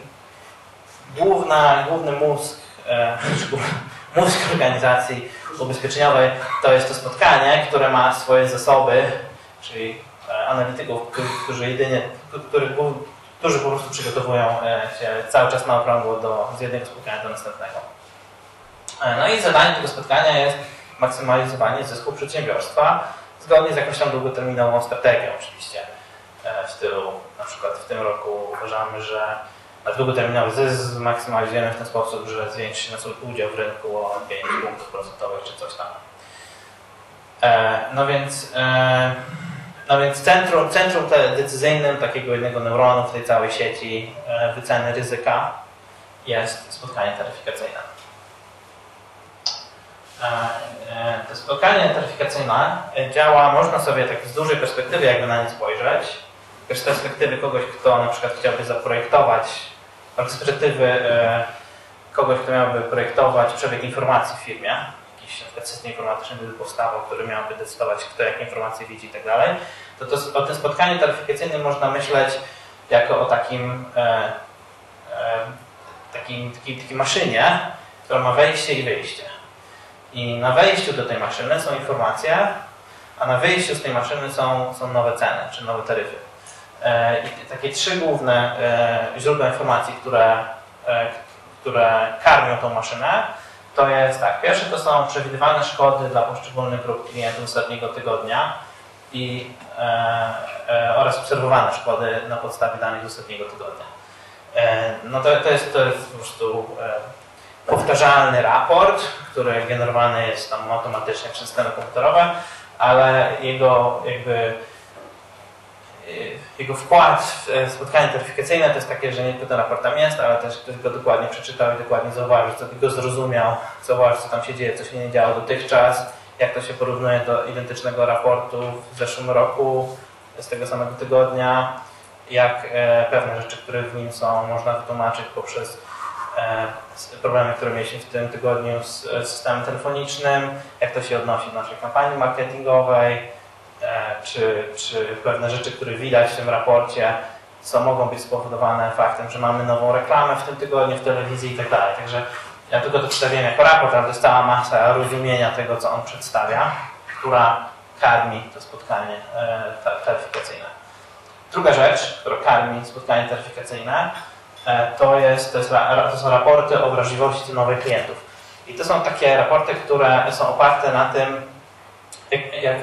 główna, główny mózg, e, mózg organizacji ubezpieczeniowej to jest to spotkanie, które ma swoje zasoby, czyli e, analityków, którzy jedynie, którzy, którzy po prostu przygotowują e, się cały czas na okrągło do, z jednego spotkania do następnego. E, no i zadaniem tego spotkania jest maksymalizowanie zysku przedsiębiorstwa zgodnie z jakąś tam długoterminową strategią oczywiście. W stylu, na przykład w tym roku uważamy, że na długoterminowy zysk zmaksymalizujemy w ten sposób, że zwiększy się nasz udział w rynku o 5 punktów procentowych czy coś tam. No więc, no więc centrum, centrum decyzyjnym takiego jednego neuronu w tej całej sieci e, wyceny ryzyka jest spotkanie taryfikacyjne. To spotkanie taryfikacyjne działa, można sobie tak z dużej perspektywy jakby na nie spojrzeć, z perspektywy kogoś, kto na przykład chciałby zaprojektować, z perspektywy kogoś, kto miałby projektować przebieg informacji w firmie, jakiś system informatyczny by powstawał, który miałby decydować, kto jakie informacje widzi i tak dalej, to, o tym spotkaniu taryfikacyjnym można myśleć jako o takim, e, e, takim, takiej, takiej maszynie, która ma wejście i wyjście. I na wejściu do tej maszyny są informacje, a na wyjściu z tej maszyny są, są nowe ceny, czy nowe taryfy. E, I takie trzy główne e, źródła informacji, które, e, które karmią tą maszynę, to jest tak, pierwsze to są przewidywane szkody dla poszczególnych grup klientów ostatniego tygodnia i, e, e, oraz obserwowane szkody na podstawie danych z ostatniego tygodnia. E, no to, to, jest, to jest po prostu e, powtarzalny raport, który generowany jest tam automatycznie przez systemy komputerowe, ale jego jakby jego wkład w e, spotkanie taryfikacyjne to jest takie, że nie tylko raport jest, ale też ktoś go dokładnie przeczytał i dokładnie zauważył, co go zrozumiał, zauważył, co tam się dzieje, co się nie działo dotychczas, jak to się porównuje do identycznego raportu w zeszłym roku, z tego samego tygodnia, jak e, pewne rzeczy, które w nim są, można wytłumaczyć poprzez e, problemy, które mieliśmy w tym tygodniu z systemem telefonicznym, jak to się odnosi do naszej kampanii marketingowej, E, czy, czy pewne rzeczy, które widać w tym raporcie, co mogą być spowodowane faktem, że mamy nową reklamę w tym tygodniu w telewizji i tak dalej. Także ja tylko to przedstawiłem jako raport, ale dostała masa rozumienia tego, co on przedstawia, która karmi to spotkanie e, taryfikacyjne. Druga rzecz, która karmi spotkanie taryfikacyjne, e, to, jest, to, jest, to są raporty o wrażliwości nowych klientów. I to są takie raporty, które są oparte na tym, jak, jak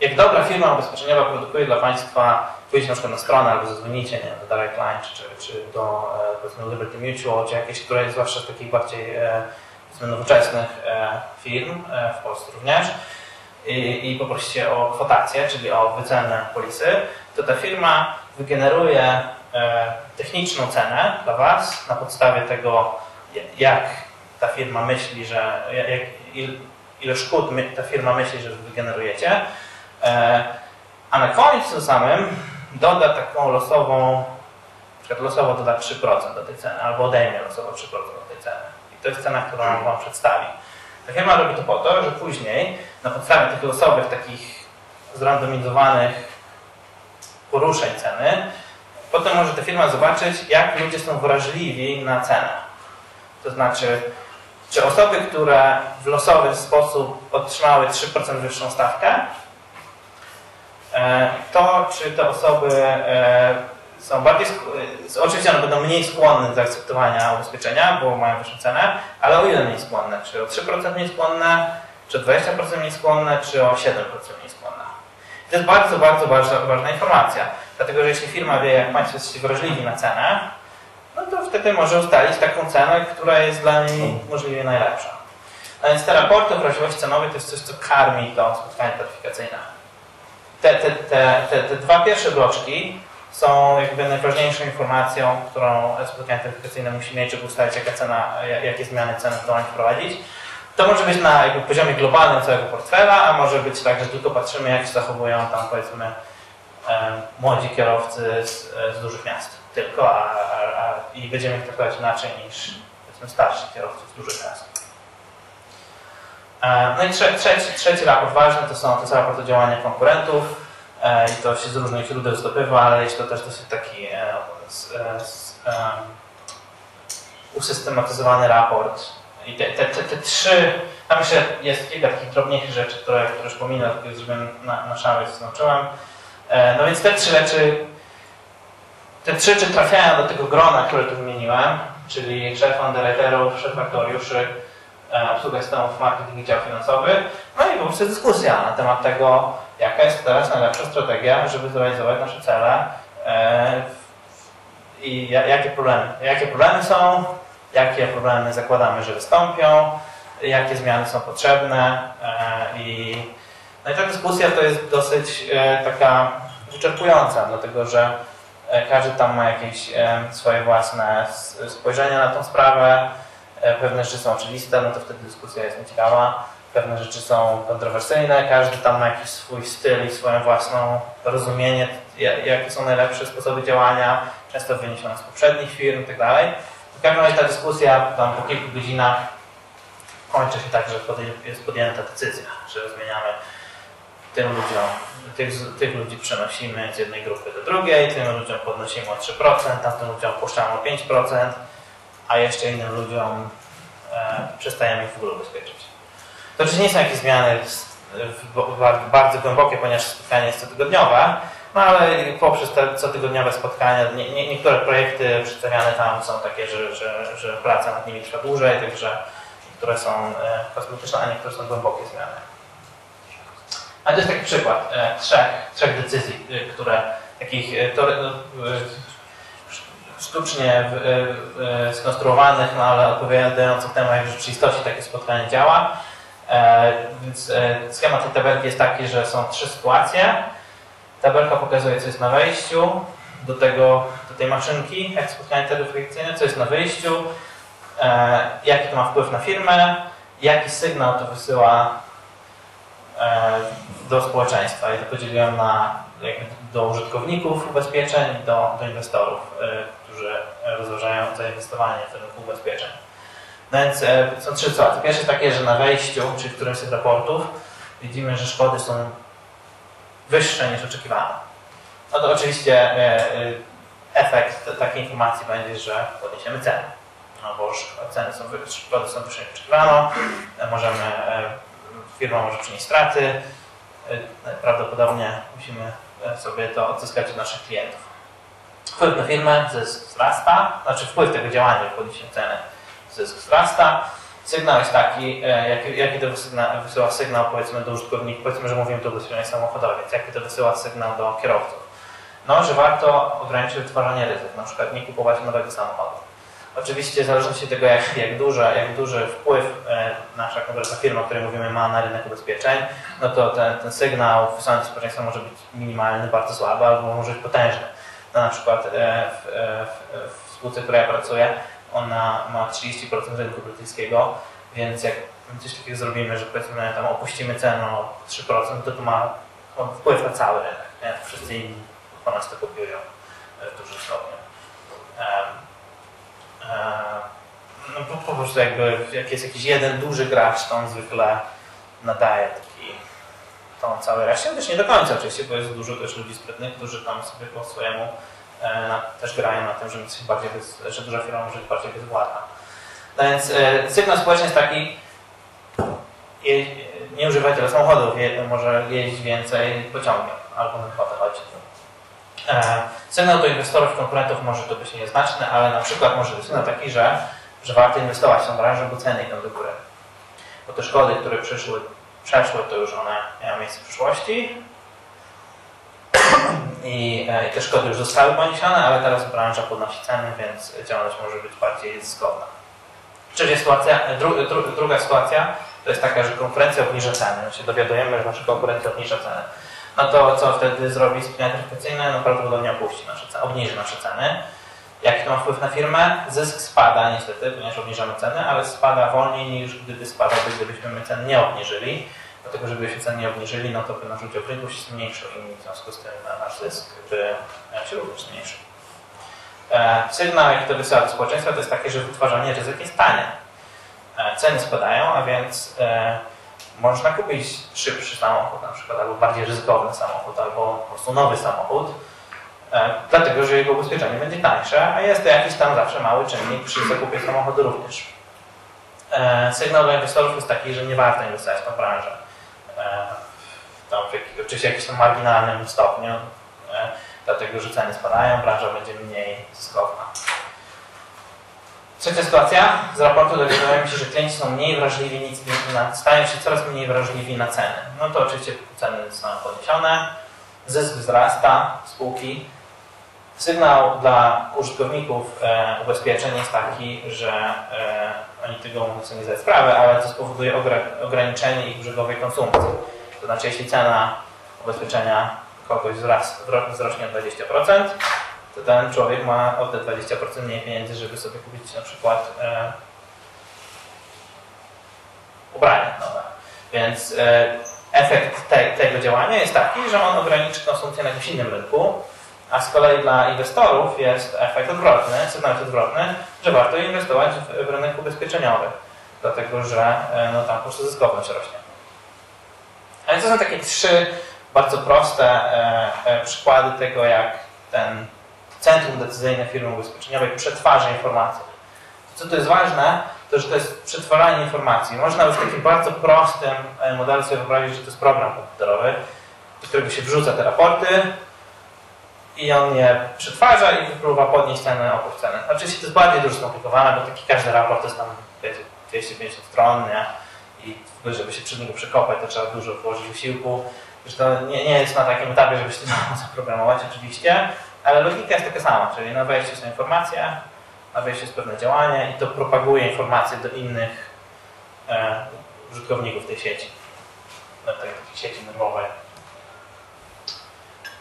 jak dobra firma ubezpieczeniowa produkuje dla Państwa, pójdziecie na przykład na stronę albo zadzwonicie nie, do Direct Line czy, czy do e, powiedzmy Liberty Mutual, czy jakieś, które jest zwłaszcza z takich bardziej e, nowoczesnych e, firm, w Polsce również, i, i poprosicie o kwotację, czyli o wycenę polisy, to ta firma wygeneruje techniczną cenę dla Was na podstawie tego, jak ta firma myśli, że jak, ile szkód ta firma myśli, że wygenerujecie a na końcu samym doda taką losową, na przykład losowo doda 3% do tej ceny, albo odejmie losowo 3% do tej ceny. I to jest cena, którą Wam przedstawi. Ta firma robi to po to, że później na podstawie tych losowych, takich zrandomizowanych poruszeń ceny, potem może ta firma zobaczyć, jak ludzie są wrażliwi na cenę. To znaczy, czy osoby, które w losowy sposób otrzymały 3% wyższą stawkę, E, to, czy te osoby e, są bardziej, oczywiście one będą mniej skłonne do zaakceptowania ubezpieczenia, bo mają wyższą cenę, ale o ile mniej skłonne? Czy o 3% mniej skłonne, czy o 20% mniej skłonne, czy o 7% mniej skłonne? To jest bardzo, bardzo ważna, ważna informacja, dlatego że jeśli firma wie, jak Państwo jesteście wrażliwi na cenę, no to wtedy może ustalić taką cenę, która jest dla niej możliwie najlepsza. A więc te raporty o wrażliwości cenowej to jest coś, co karmi to spotkanie taryfikacyjne te, te, te, te, te dwa pierwsze bloczki są jakby najważniejszą informacją, którą spotkanie taryfikacyjne musi mieć, żeby ustalić, jaka cena, jakie zmiany ceny chcą wprowadzić. To może być na jakby poziomie globalnym całego portfela, a może być tak, że tylko patrzymy, jak się zachowują tam powiedzmy młodzi kierowcy z, z dużych miast. Tylko, a, a, a, i będziemy ich traktować inaczej niż powiedzmy starsi kierowcy z dużych miast. E, no i trzeci, trzeci raport ważny to, są, to jest raport o działaniu konkurentów e, i to się z różnych źródeł zdobywa, ale jest to też dosyć taki e, usystematyzowany raport. I te, te, te, te trzy, tam jeszcze jest kilka takich drobniejszych rzeczy, które, które już pominę, tylko zrobiłem na, na szałę, co znaczyłem. No więc te trzy rzeczy, te trzy rzeczy trafiają do tego grona, które tu wymieniłem, czyli szef underwriterów, szef aktoriuszy, obsługę systemów marketing i dział finansowy. No i prostu dyskusja na temat tego, jaka jest teraz najlepsza strategia, żeby zrealizować nasze cele, e, i jakie problemy, jakie problemy są, jakie problemy zakładamy, że wystąpią, jakie zmiany są potrzebne i no i ta dyskusja to jest dosyć taka wyczerpująca, dlatego że każdy tam ma jakieś swoje własne spojrzenia na tą sprawę, pewne rzeczy są oczywiste, no to wtedy dyskusja jest nieciekawa pewne rzeczy są kontrowersyjne, każdy tam ma jakiś swój styl i swoją własną rozumienie, jakie są najlepsze sposoby działania, często wyniesione z poprzednich firm itd. Tak w każdym razie ta dyskusja tam po kilku godzinach kończy się tak, że jest podjęta decyzja, że zmieniamy tym ludziom, tych, tych ludzi przenosimy z jednej grupy do drugiej, tym ludziom podnosimy o 3%, tamtym ludziom puszczamy o 5%, a jeszcze innym ludziom e, przestajemy ich w ogóle ubezpieczyć. To oczywiście nie są jakieś zmiany bardzo głębokie, ponieważ spotkanie jest cotygodniowe, no ale poprzez te cotygodniowe spotkania nie, nie, niektóre projekty przedstawiane tam są takie, że, że, że praca nad nimi trwa dłużej, także niektóre są e, kosmetyczne, a niektóre są głębokie zmiany. A to jest taki przykład e, trzech, trzech decyzji, e, które takich sztucznie skonstruowanych, no ale odpowiadających temu, jak w rzeczywistości takie spotkanie działa. E, więc e, schemat tej tabelki jest taki, że są trzy sytuacje. Tabelka pokazuje, co jest na wejściu do, tego, do tej maszynki, jak spotkanie taryfikacyjne, co jest na wyjściu, e, jaki to ma wpływ na firmę, jaki sygnał to wysyła do społeczeństwa. I to podzieliłem na do użytkowników ubezpieczeń do, do inwestorów, którzy rozważają zainwestowanie w rynku ubezpieczeń. No więc e, są trzy sytuacje. Pierwsze jest takie, że na wejściu, czy w którymś z raportów, widzimy, że szkody są wyższe niż oczekiwano. No to oczywiście e, e, efekt takiej informacji będzie, że podniesiemy ceny. No bo ceny są, szkody są wyższe niż oczekiwano, możemy, firma może przynieść straty, prawdopodobnie musimy sobie to odzyskać od naszych klientów. Wpływ na firmę zysk wzrasta, znaczy wpływ tego działania, jak podniesiemy ceny, zysk wzrasta. Sygnał jest taki, e, jaki, jaki to wysyła sygnał powiedzmy do użytkowników, powiedzmy, że mówimy tu o ubezpieczeniu samochodowym, jaki to wysyła sygnał do kierowców? No, że warto ograniczyć wytwarzanie ryzyk, na przykład nie kupować nowego samochodu. Oczywiście w zależności od tego, jak, jak, duży, jak duży wpływ e, nasza konkretna firma, o której mówimy, ma na rynek ubezpieczeń, no to ten, ten sygnał w do społeczeństwa może być minimalny, bardzo słaby, albo może być potężny. Na przykład e, w, w, w spółce, w której ja pracuję, ona ma 30% rynku brytyjskiego, więc jak coś takiego zrobimy, że powiedzmy tam opuścimy cenę o 3%, to to ma wpływ na cały rynek. Nie? Wszyscy inni po nas to kopiują w dużym stopniu. No po, po prostu jakby jak jest jakiś jeden duży gracz, to on zwykle nadaje tą całej reszcie, też nie do końca oczywiście, bo jest dużo też ludzi sprytnych, którzy tam sobie po swojemu E, też grają na tym, że, bardziej bez, że duża firma może być bardziej bezwładna. No więc e, sygnał społeczny jest taki, je, nie używaj tyle samochodów, je, może jeździć więcej pociągiem albo na kwotę chodzi. E, sygnał do inwestorów konkurentów może to być nieznaczny, ale na przykład może być sygnał taki, że, że warto inwestować w tą branżę, bo ceny idą do góry. Bo te szkody, które przyszły, przeszły, to już one miały miejsce w przyszłości, i, e, i te szkody już zostały poniesione, ale teraz branża podnosi ceny, więc działalność może być bardziej zyskowna. Trzecia sytuacja, dru, dru, druga sytuacja to jest taka, że konkurencja obniża ceny. My się dowiadujemy, że nasza konkurencja obniża ceny. No to co wtedy zrobi spinia tradycyjne? No prawdopodobnie opuści nasze ceny, obniży nasze ceny. Jaki to ma wpływ na firmę? Zysk spada niestety, ponieważ obniżamy ceny, ale spada wolniej niż gdyby spadał, gdybyśmy my cen nie obniżyli. Dlatego, żeby się ceny nie obniżyli, no to by nasz udział w rynku się zmniejszył i w związku z tym nasz zysk by się również zmniejszył. E, sygnał, jaki to wysyła do społeczeństwa, to jest takie, że wytwarzanie ryzyk jest tanie. E, ceny spadają, a więc e, można kupić szybszy samochód na przykład, albo bardziej ryzykowny samochód, albo po prostu nowy samochód, dlatego, że jego ubezpieczenie będzie tańsze, a jest to jakiś tam zawsze mały czynnik przy zakupie samochodu również. Sygnał dla inwestorów jest taki, że nie warto inwestować w tą branżę E, w, oczywiście jakimś tam marginalnym stopniu, e, dlatego że ceny spadają, branża będzie mniej zyskowna. Trzecia sytuacja. Z raportu dowiadujemy się, że klienci są mniej wrażliwi, na, stają się coraz mniej wrażliwi na ceny. No to oczywiście ceny są podniesione, zysk wzrasta spółki, Sygnał dla użytkowników e, ubezpieczeń jest taki, że e, oni tego mogą nie zdać sprawy, ale to spowoduje ograniczenie ich brzegowej konsumpcji. To znaczy, jeśli cena ubezpieczenia kogoś wzrośnie o 20%, to ten człowiek ma o te 20% mniej pieniędzy, żeby sobie kupić na przykład e, ubrania nowe. Więc e, efekt te, tego działania jest taki, że on ograniczy konsumpcję na jakimś innym rynku, a z kolei dla inwestorów jest efekt odwrotny, sygnał odwrotny, że warto inwestować w, w rynek ubezpieczeniowy, dlatego że e, no, tam po prostu zyskowność rośnie. A więc to są takie trzy bardzo proste e, e, przykłady tego, jak ten centrum decyzyjne firmy ubezpieczeniowej przetwarza informacje. Co tu jest ważne, to że to jest przetwarzanie informacji. Można w takim bardzo prostym e, modelu sobie wyobrazić, że to jest program komputerowy, do którego się wrzuca te raporty i on je przetwarza i wypróba podnieść cenę, oprócz ceny. Oczywiście to jest bardziej dużo skomplikowane, bo taki każdy raport to jest tam 250 stron, nie? i żeby się przy niego przekopać, to trzeba dużo włożyć wysiłku. Zresztą nie, nie jest na takim etapie, żeby się to zaprogramować oczywiście, ale logika jest taka sama, czyli na wejściu są informacje, na wejściu jest pewne działanie i to propaguje informacje do innych e, użytkowników tej sieci, tej, tej sieci nerwowej.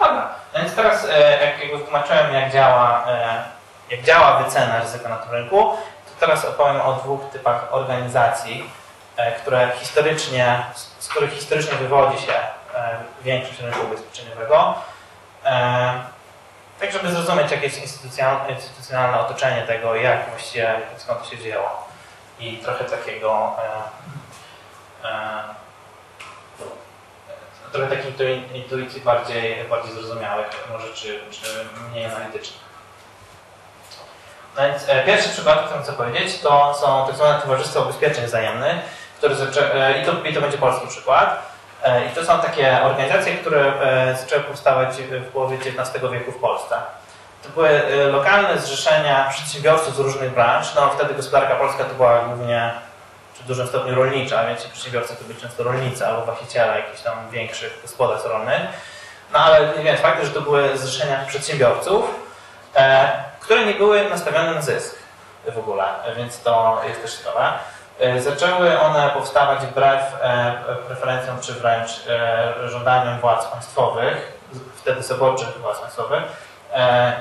Dobra, no więc teraz e, jak jakby wytłumaczyłem jak działa, e, jak działa wycena ryzyka na tym rynku, to teraz opowiem o dwóch typach organizacji, e, które historycznie, z których historycznie wywodzi się większość rynku ubezpieczeniowego. Tak żeby zrozumieć, jakie jest instytucjonalne otoczenie tego, jak właściwie, skąd to się wzięło. I trochę takiego trochę takich intuicji bardziej, bardziej zrozumiałych, może czy, czy mniej analitycznych. No więc e, pierwszy przykład, o którym chcę powiedzieć, to są tak zwane towarzystwa ubezpieczeń wzajemnych, które zaczę, i, to, i to będzie polski przykład E, I to są takie organizacje, które e, zaczęły powstawać w połowie XIX wieku w Polsce. To były e, lokalne zrzeszenia przedsiębiorców z różnych branż. No wtedy gospodarka polska to była głównie w dużym stopniu rolnicza, więc ci przedsiębiorcy to byli często rolnicy albo właściciele jakichś tam większych gospodarstw rolnych. No ale nie wiem, fakt, że to były zrzeszenia przedsiębiorców, które nie były nastawione na zysk w ogóle, więc to jest też ciekawe. E, zaczęły one powstawać wbrew e, preferencjom czy wręcz e, żądaniom władz państwowych, wtedy soborczych władz państwowych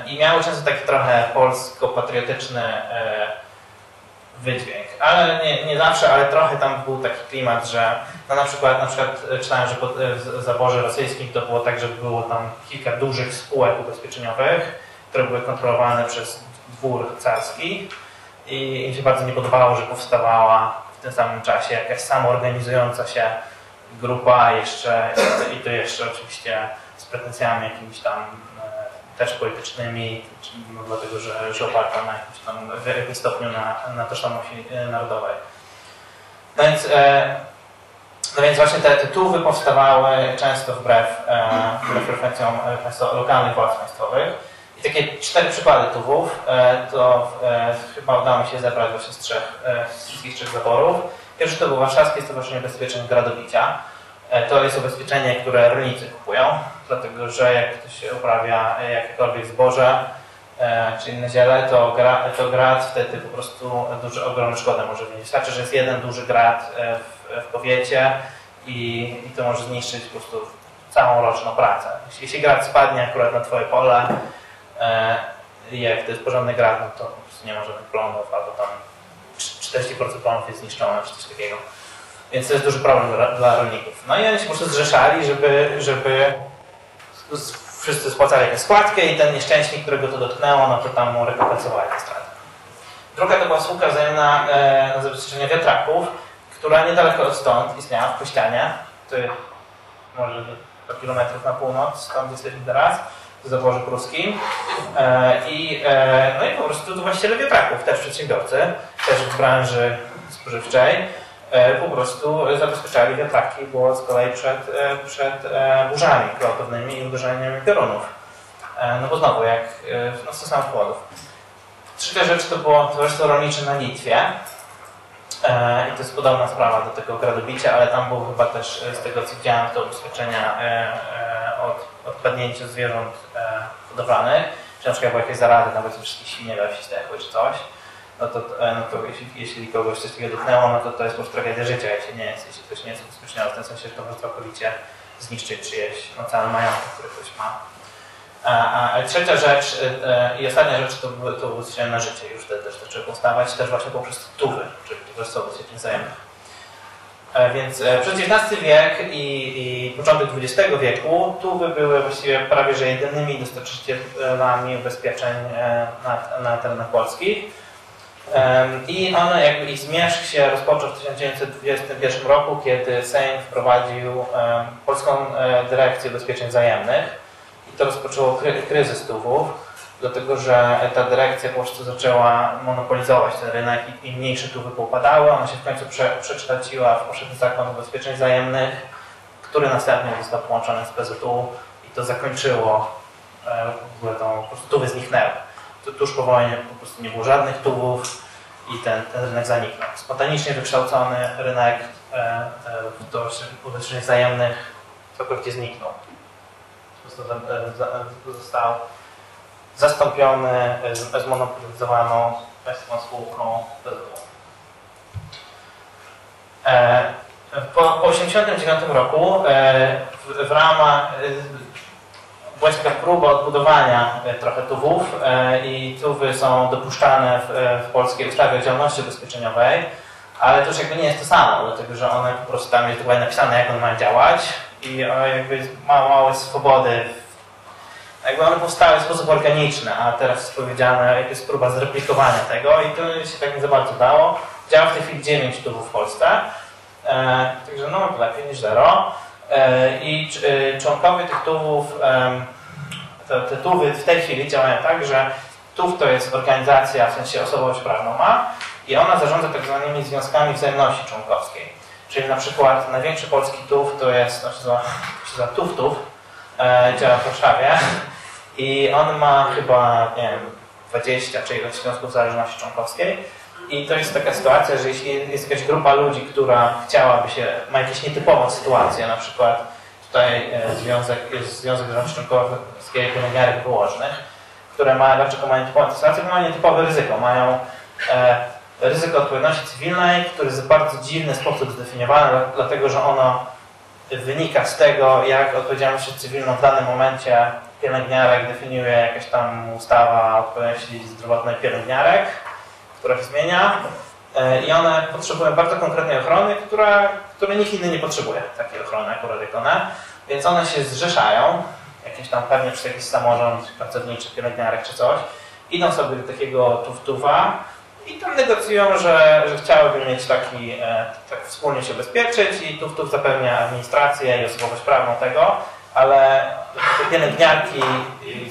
i miały często taki trochę polsko-patriotyczny wydźwięk. Ale nie, nie, zawsze, ale trochę tam był taki klimat, że no na przykład, na przykład czytałem, że w zaborze rosyjskim to było tak, że było tam kilka dużych spółek ubezpieczeniowych, które były kontrolowane przez dwór carski i im się bardzo nie podobało, że powstawała w tym samym czasie jakaś samoorganizująca się grupa jeszcze i to jeszcze oczywiście z pretensjami jakimiś tam e, też politycznymi, no dlatego że, że oparta na jakimś tam w stopniu na, na tożsamości e, narodowej. No więc, e, no więc właśnie te tytuły powstawały często wbrew, wbrew preferencjom lokalnych władz państwowych takie cztery przykłady tuwów, e, to e, chyba udało mi się zebrać właśnie z, trzech, e, z wszystkich trzech zaborów. Pierwszy to był Warszawskie Stowarzyszenie Ubezpieczeń Gradowicia. To jest ubezpieczenie, które rolnicy kupują, dlatego że jak ktoś uprawia jakiekolwiek zboże czy inne ziele, to, gra, to grad wtedy po prostu duży, ogromny szkodę może wynieść. Wystarczy, że jest jeden duży grad w, w powiecie i, i to może zniszczyć po prostu całą roczną pracę. Jeśli się grad spadnie akurat na twoje pole, E, jak to jest porządny grad, no to nie ma żadnych plonów, albo tam 40% plonów jest zniszczone, czy coś takiego. Więc to jest duży problem dla, dla rolników. No i oni się po prostu zrzeszali, żeby, żeby wszyscy spłacali składkę i ten nieszczęśnik, którego to dotknęło, no to tam mu rekompensowali te straty. Druga to była spółka wzajemna e, na zabezpieczenie wiatraków, która niedaleko od stąd istniała w Kościanie, to może do kilometrów na północ, stąd jesteśmy teraz w zaborze pruskim. E, I, e, no i po prostu to właściciele wiatraków, też przedsiębiorcy, też w branży spożywczej, po prostu zabezpieczali wiatraki, było z kolei przed, przed burzami gwałtownymi i uderzeniami piorunów. No bo znowu, jak no, z samych powodów. Trzecia rzecz to było towarzystwo rolnicze na Litwie. I to jest podobna sprawa do tego gradobicia, ale tam było chyba też z tego co widziałem to ubezpieczenia od odpadnięcia zwierząt e, hodowlanych, czy na przykład była jakaś zaraza, nawet wszystkie świnie we wsi zdechły czy coś, no to, no to jeśli, jeśli kogoś coś takiego dotknęło, no to to jest po prostu tragedia życia, jeśli nie jest, jeśli ktoś nie jest ubezpieczony w ten sensie, że to może całkowicie zniszczyć czyjeś, no cały majątek, który ktoś ma. A, a trzecia rzecz e, i ostatnia rzecz to były na życie. Już te też zaczęły powstawać też właśnie poprzez tuwy, czyli towarzystwo ubezpieczeń wzajemnych. E, więc e, przez XIX wiek i, i początek XX wieku tuwy były właściwie prawie że jedynymi dostarczycielami ubezpieczeń na, na terenach polskich. I one, jakby ich zmierzch się rozpoczął w 1921 roku, kiedy Sejm wprowadził Polską Dyrekcję Ubezpieczeń Wzajemnych i to rozpoczęło kryzys tuwów, dlatego że ta dyrekcja po prostu zaczęła monopolizować ten rynek i, i mniejsze tuwy popadały. Ona się w końcu prze, przekształciła w powszechny zakon ubezpieczeń wzajemnych, który następnie został połączony z PZU i to zakończyło e, w ogóle tą, po prostu tuwy zniknęły. Po wojnie po prostu nie było żadnych tuwów i ten, ten rynek zaniknął. Spontanicznie wykształcony rynek e, e, wzajemnych całkowicie zniknął został zastąpiony, zmonopolizowaną państwową spółką e, Po 1989 roku e, w, w ramach e, była taka próba odbudowania trochę tuwów i tuwy są dopuszczane w, w polskiej ustawie o działalności ubezpieczeniowej, ale to już jakby nie jest to samo, dlatego że one po prostu tam jest dokładnie napisane, jak one mają działać i jakby ma małe swobody. Jakby one powstały w sposób organiczny, a teraz jest powiedziane, jest próba zreplikowania tego i to się tak nie za bardzo dało. Działa w tej chwili 9 tuwów w Polsce, e, także no lepiej niż zero. E, I e, członkowie tych e, te, te w tej chwili działają tak, że TUW to jest organizacja, w sensie osobowość prawną ma i ona zarządza tak zwanymi związkami wzajemności członkowskiej. Czyli na przykład największy polski TUW to jest, no się nazywa, nazywa TUW TUW, działa w Warszawie i on ma chyba, nie wiem, 20 czy ilość związków zależności członkowskiej. I to jest taka sytuacja, że jeśli jest jakaś grupa ludzi, która chciałaby się, ma jakąś nietypową sytuację, na przykład tutaj e, związek, jest Związek Członkowskiej Pielęgniarek Położnych, które ma, dlaczego mają nietypową sytuację? Mają nietypowe ryzyko, mają e, ryzyko odpowiedzialności cywilnej, który jest w bardzo dziwny sposób zdefiniowany, dlatego że ono wynika z tego, jak odpowiedzialność cywilną w danym momencie pielęgniarek definiuje jakaś tam ustawa odpowiedzialności zdrowotnej pielęgniarek, która się zmienia e, i one potrzebują bardzo konkretnej ochrony, która, której nikt inny nie potrzebuje, takiej ochrony akurat jak one, więc one się zrzeszają, jakieś tam pewnie przez jakiś samorząd pracowniczy, pielęgniarek czy coś, idą sobie do takiego tuftuwa, i tam negocjują, że, że chciałyby mieć taki, e, tak wspólnie się ubezpieczyć i tu, tu zapewnia administrację i osobowość prawną tego, ale pielęgniarki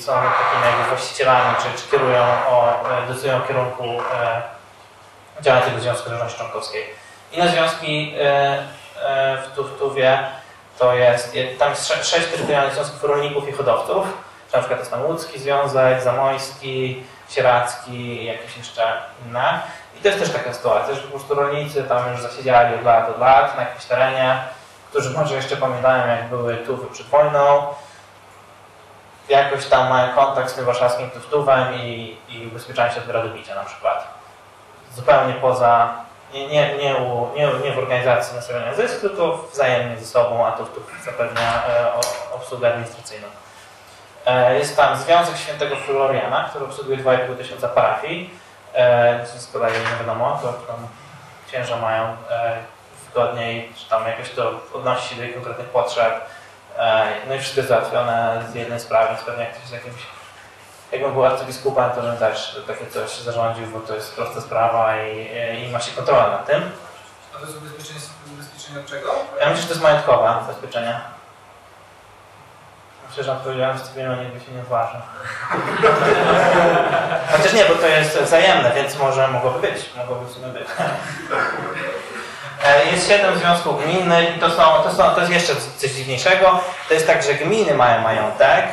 są takimi jakby właścicielami, czy, czy kierują, o, e, decydują o kierunku e, działania tego Związku Zależności Członkowskiej. Inne związki e, w Tuftuwie to jest, tam jest sześć terytorialnych związków rolników i hodowców, na przykład jest tam łódzki związek, zamojski, sieracki i jakieś jeszcze inne. I to jest też taka sytuacja, że po prostu rolnicy tam już zasiedziali od lat, od lat na jakimś terenie, którzy może jeszcze pamiętają, jak były tuwy przed wojną, jakoś tam mają kontakt z tym warszawskim tuftówem i, i ubezpieczają się od gradobicia na przykład. Zupełnie poza, nie, nie, nie, u, nie, nie w organizacji nastawienia zysk, tylko wzajemnie ze sobą, a tuftów zapewnia e, obsługę administracyjną. E, jest tam Związek Świętego Floriana, który obsługuje 2,5 tysiąca parafii. E, z kolei nie wiadomo, to tam księża mają e, wygodniej, czy tam jakoś to odnosi się do ich konkretnych potrzeb. No i wszystko jest załatwione z jednej sprawy, więc pewnie jak ktoś z jakimś jakbym był arcybiskupem, to bym też takie coś zarządził, bo to jest prosta sprawa i, i ma się kontrolę nad tym. A to jest ubezpieczenie, ubezpieczenie od czego? Ja myślę, że to jest majątkowe ubezpieczenie. Myślę, że odpowiedzialność cywilna nigdy się nie odważy. Chociaż nie, bo to jest wzajemne, więc może mogłoby być. Mogłoby w sumie być. E, jest siedem związków gminnych i to, są, to, są, to jest jeszcze coś dziwniejszego. To jest tak, że gminy mają majątek.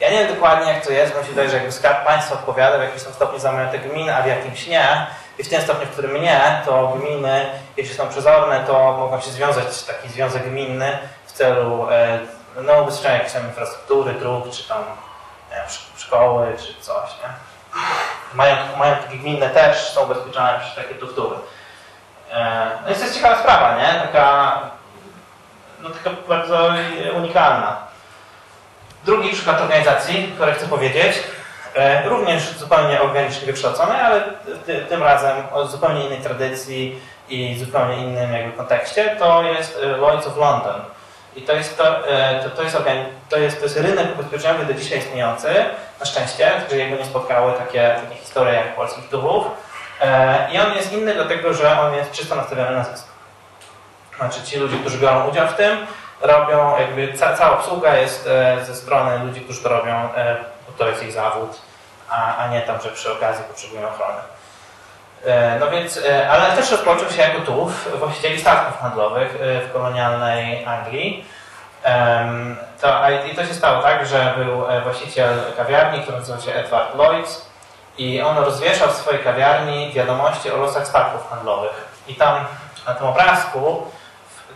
Ja nie wiem dokładnie jak to jest, bo się wydaje, że jakby Skarb Państwa odpowiada w jakimś stopniu za majątek gmin, a w jakimś nie. I w tym stopniu, w którym nie, to gminy, jeśli są przezorne, to mogą się związać taki związek gminny w celu e, no, ubezpieczenia jakiejś tam infrastruktury, dróg, czy tam wiem, sz- szkoły czy coś, nie? Mają, mają takie gminne też są ubezpieczone przez takie tuwtuwy. E, No i to jest ciekawa sprawa, nie? Taka, no taka bardzo unikalna. Drugi przykład organizacji, który chcę powiedzieć, e, również zupełnie organicznie wykształcony, ale ty, tym razem o zupełnie innej tradycji i zupełnie innym jakby kontekście, to jest e, Lloyds of London. I to jest, to, to, to, jest, to, jest, to jest rynek ubezpieczeniowy do dzisiaj istniejący, na szczęście, że jego nie spotkały takie, takie historie jak polskich tuchów. E, I on jest inny dlatego, że on jest czysto nastawiony na zysk. Znaczy ci ludzie, którzy biorą udział w tym, robią jakby ca, cała obsługa jest e, ze strony ludzi, którzy to robią, e, bo to jest ich zawód, a, a nie tam, że przy okazji potrzebują ochrony. No więc, ale też rozpoczął się jako tułów właścicieli statków handlowych w kolonialnej Anglii. To, I to się stało tak, że był właściciel kawiarni, który nazywał się Edward Lloyds i on rozwieszał w swojej kawiarni wiadomości o losach statków handlowych. I tam na tym obrazku,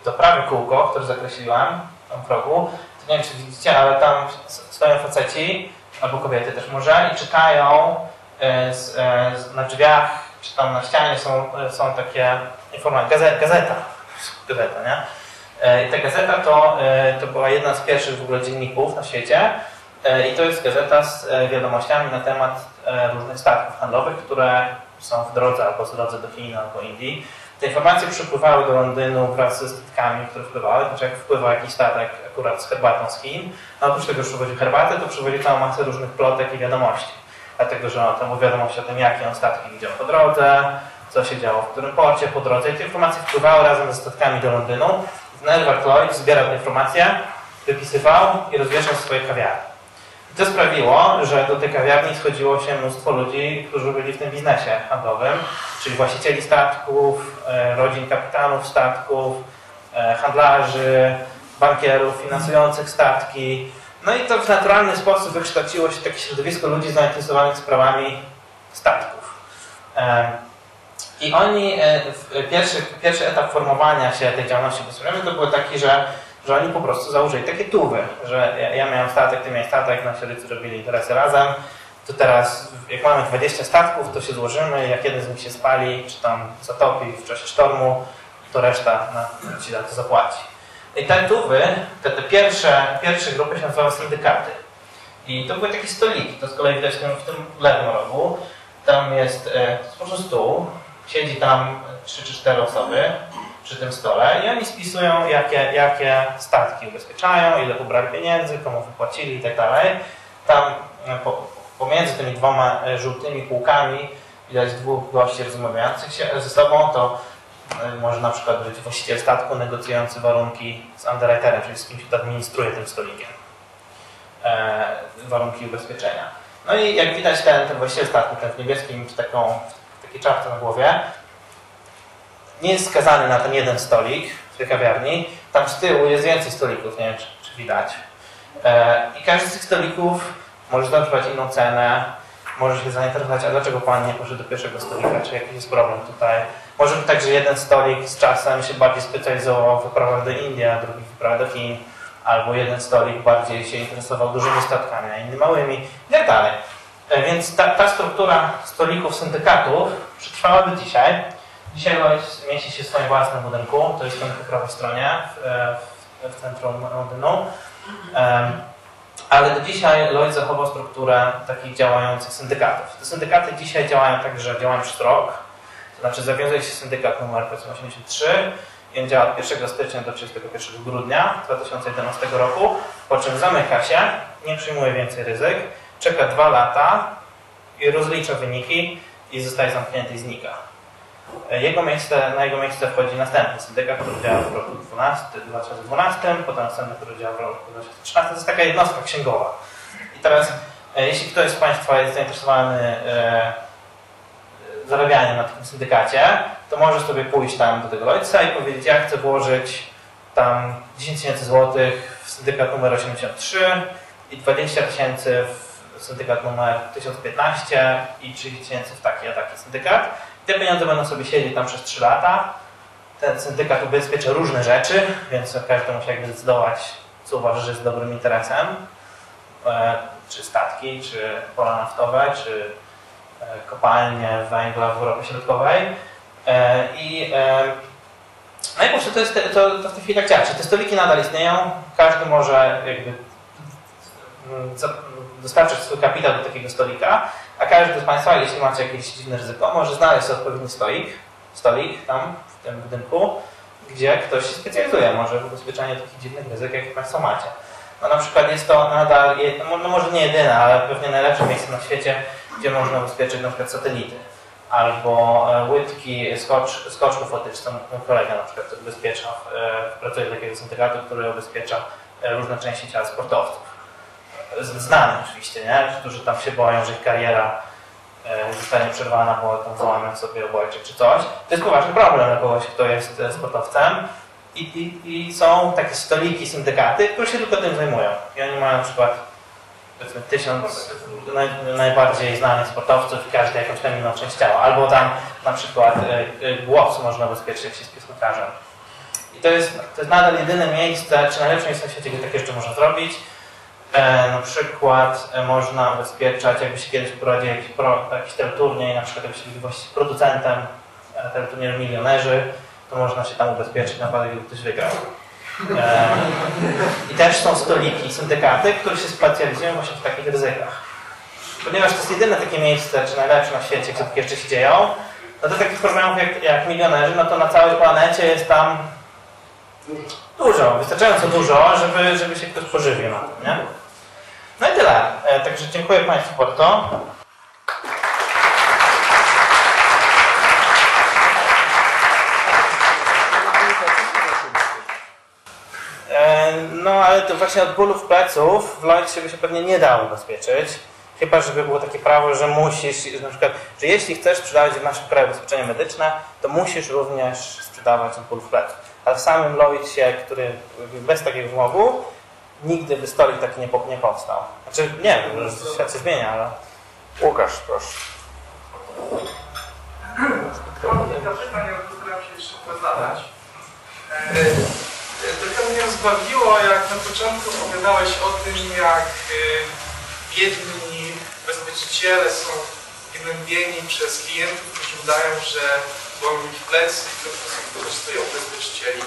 to prawe kółko, które zakreśliłem tam w rogu, to nie wiem czy widzicie, ale tam stoją faceci, albo kobiety też może, i czytają e, z, e, z, na drzwiach, czy tam na ścianie są, e, są takie informacje, gazeta, gazeta, gazeta nie? I ta gazeta to, to była jedna z pierwszych w ogóle dzienników na świecie i to jest gazeta z e, wiadomościami na temat e, różnych statków handlowych, które są w drodze albo w drodze do Chin albo Indii. Te informacje przypływały do Londynu wraz ze statkami, które wpływały. Znaczy jak wpływa jakiś statek akurat z herbatą z Chin, a oprócz tego, że przywoził herbatę, to przywoził całą masę różnych plotek i wiadomości. Dlatego, że tam były wiadomości o tym, jakie on statki widział po drodze, co się działo w którym porcie po drodze. I te informacje wpływały razem ze statkami do Londynu. Edward Lloyd zbierał te informacje, wypisywał i rozwieszał w swojej. To sprawiło, że do tej kawiarni schodziło się mnóstwo ludzi, którzy byli w tym biznesie handlowym, czyli właścicieli statków, e, rodzin kapitanów statków, e, handlarzy, bankierów finansujących statki. No i to w naturalny sposób wykształciło się takie środowisko ludzi zainteresowanych sprawami statków. E, I oni, pierwszy, pierwszy etap formowania się tej działalności ubezpieczeniowej to był taki, że że oni po prostu założyli takie tuwy, że ja, ja miałem statek, ty miałeś statek, nasi rodzice robili interesy razem, to teraz jak mamy 20 statków, to się złożymy, jak jeden z nich się spali, czy tam zatopi w czasie sztormu, to reszta na, ci za to zapłaci. I te tuwy, te, te pierwsze, pierwsze grupy się nazywały syndykaty. I to były takie stoliki, to z kolei widać w tym, w tym lewym rogu. Tam jest e, po prostu stół, siedzi tam 3 czy 4 osoby, przy tym stole i oni spisują, jakie, jakie statki ubezpieczają, ile pobrali pieniędzy, komu wypłacili i tak dalej. Tam e, po, pomiędzy tymi dwoma e, żółtymi półkami widać dwóch gości rozmawiających się ze sobą, to e, może na przykład być właściciel statku negocjujący warunki z underwriterem, czyli z kimś, kto administruje tym stolikiem. E, warunki ubezpieczenia. No i jak widać ten, ten właściciel statku, ten w niebieskim, z taką, w takiej czapce na głowie, nie jest skazany na ten jeden stolik w tej kawiarni. Tam z tyłu jest więcej stolików, nie wiem czy, czy widać. E, I każdy z tych stolików może zaoferować inną cenę, może się zainteresować, a dlaczego pan nie poszedł do pierwszego stolika, czy jakiś jest problem tutaj. Może być tak, że jeden stolik z czasem się bardziej specjalizował w wyprawach do Indii, a drugi w wyprawach do Chin, albo jeden stolik bardziej się interesował dużymi statkami, a inny małymi i tak dalej. E, Więc ta, ta struktura stolików syndykatów przetrwała dzisiaj. Dzisiaj mieści się w swoim własnym budynku, to jest ten po prawej stronie, w, w, centrum Londynu. Ale do dzisiaj Lloyd zachował strukturę takich działających syndykatów. Te syndykaty dzisiaj działają tak, że działają przez rok. To znaczy zawiązuje się syndykat numer powiedzmy 83 i on działa od 1 stycznia do 31 grudnia 2011 roku, po czym zamyka się, nie przyjmuje więcej ryzyk, czeka dwa lata i rozlicza wyniki i zostaje zamknięty i znika. Jego miejsce, na jego miejsce wchodzi następny syndykat, który działa w roku 12, 2012, potem następny, który działa w roku 2013. To jest taka jednostka księgowa. I teraz, e, jeśli ktoś z Państwa jest zainteresowany e, zarabianiem na takim syndykacie, to może sobie pójść tam do tego Lloydsa i powiedzieć, ja chcę włożyć tam 10 tysięcy złotych w syndykat numer 83 i 20 tysięcy w syndykat numer 1015 i 30 tysięcy w taki a taki syndykat. Te pieniądze będą sobie siedzieć tam przez 3 lata. Ten syndykat ubezpiecza różne rzeczy, więc każdy musi jakby zdecydować, co uważa, że jest dobrym interesem. E, czy statki, czy pola naftowe, czy e, kopalnie węgla w Europie Środkowej. E, I no i po prostu to, jest, to, to w tej chwili tak działa. Czyli te stoliki nadal istnieją, każdy może jakby mm, dostarczyć swój kapitał do takiego stolika, a każdy z Państwa, jeśli macie jakieś dziwne ryzyko, może znaleźć odpowiedni stolik, stolik tam w tym budynku, gdzie ktoś się specjalizuje może w ubezpieczaniu takich dziwnych ryzyk, jakie Państwo macie. No na przykład jest to nadal, no no może nie jedyne, ale pewnie najlepsze miejsce na świecie, gdzie można ubezpieczyć na przykład satelity. Albo e, łydki skocz, skoczków fotycznych. Mój kolega na przykład ubezpiecza, e, pracuje takiego syndykaatu, który ubezpiecza e, różne części ciała sportowców. Z- Znanych oczywiście, nie? Którzy tam się boją, że ich kariera e, zostanie przerwana, bo tam złamią sobie obojczyk czy coś. To jest poważny problem dla kogoś, kto jest e, sportowcem. I, i, I są takie stoliki, syndykaty, które się tylko tym zajmują. I oni mają na przykład powiedzmy tysiąc naj, najbardziej znanych sportowców i każdy jakąś tam inną część ciała. Albo tam na przykład e, głos można ubezpieczyć, jak się jest piosenkarzem. I to jest, to jest nadal jedyne miejsce, czy najlepsze miejsce na świecie, gdzie takie rzeczy można zrobić. E, na przykład e, można ubezpieczać, jakby się kiedyś prowadził jakiś, pro, jakiś teleturniej, na przykład jakby się był producentem e, teleturnieju milionerzy, to można się tam ubezpieczyć na gdyby ktoś wygrał. I też są stoliki, syndykaty, które się specjalizują właśnie w takich ryzykach. Ponieważ to jest jedyne takie miejsce, czy najlepsze na świecie, gdzie takie rzeczy się dzieją, no to takich problemów jak, jak milionerzy, no to na całej planecie jest tam dużo, wystarczająco dużo, żeby, żeby się ktoś pożywił na tym, nie? No i tyle. E, także dziękuję Państwu bardzo. E, No ale to właśnie od bólów pleców w Lloydsie by się pewnie nie dało ubezpieczyć. Chyba, żeby było takie prawo, że musisz, na przykład, że jeśli chcesz sprzedawać w naszym kraju ubezpieczenie medyczne, to musisz również sprzedawać od bólów pleców. Ale w samym Lloydsie, który bez takiego wymogu, nigdy by stolik taki nie, po- nie powstał. Znaczy, nie wiem, świat się zmienia, ale... Łukasz, proszę. Mam kilka pytań, ale postaram się szybko zadać. Trochę mnie rozbawiło, jak na początku opowiadałeś o tym, jak e, biedni ubezpieczyciele są gnębieni przez klientów, którzy udają, że bolą ich plecy i w ten sposób wykorzystują ubezpieczycieli.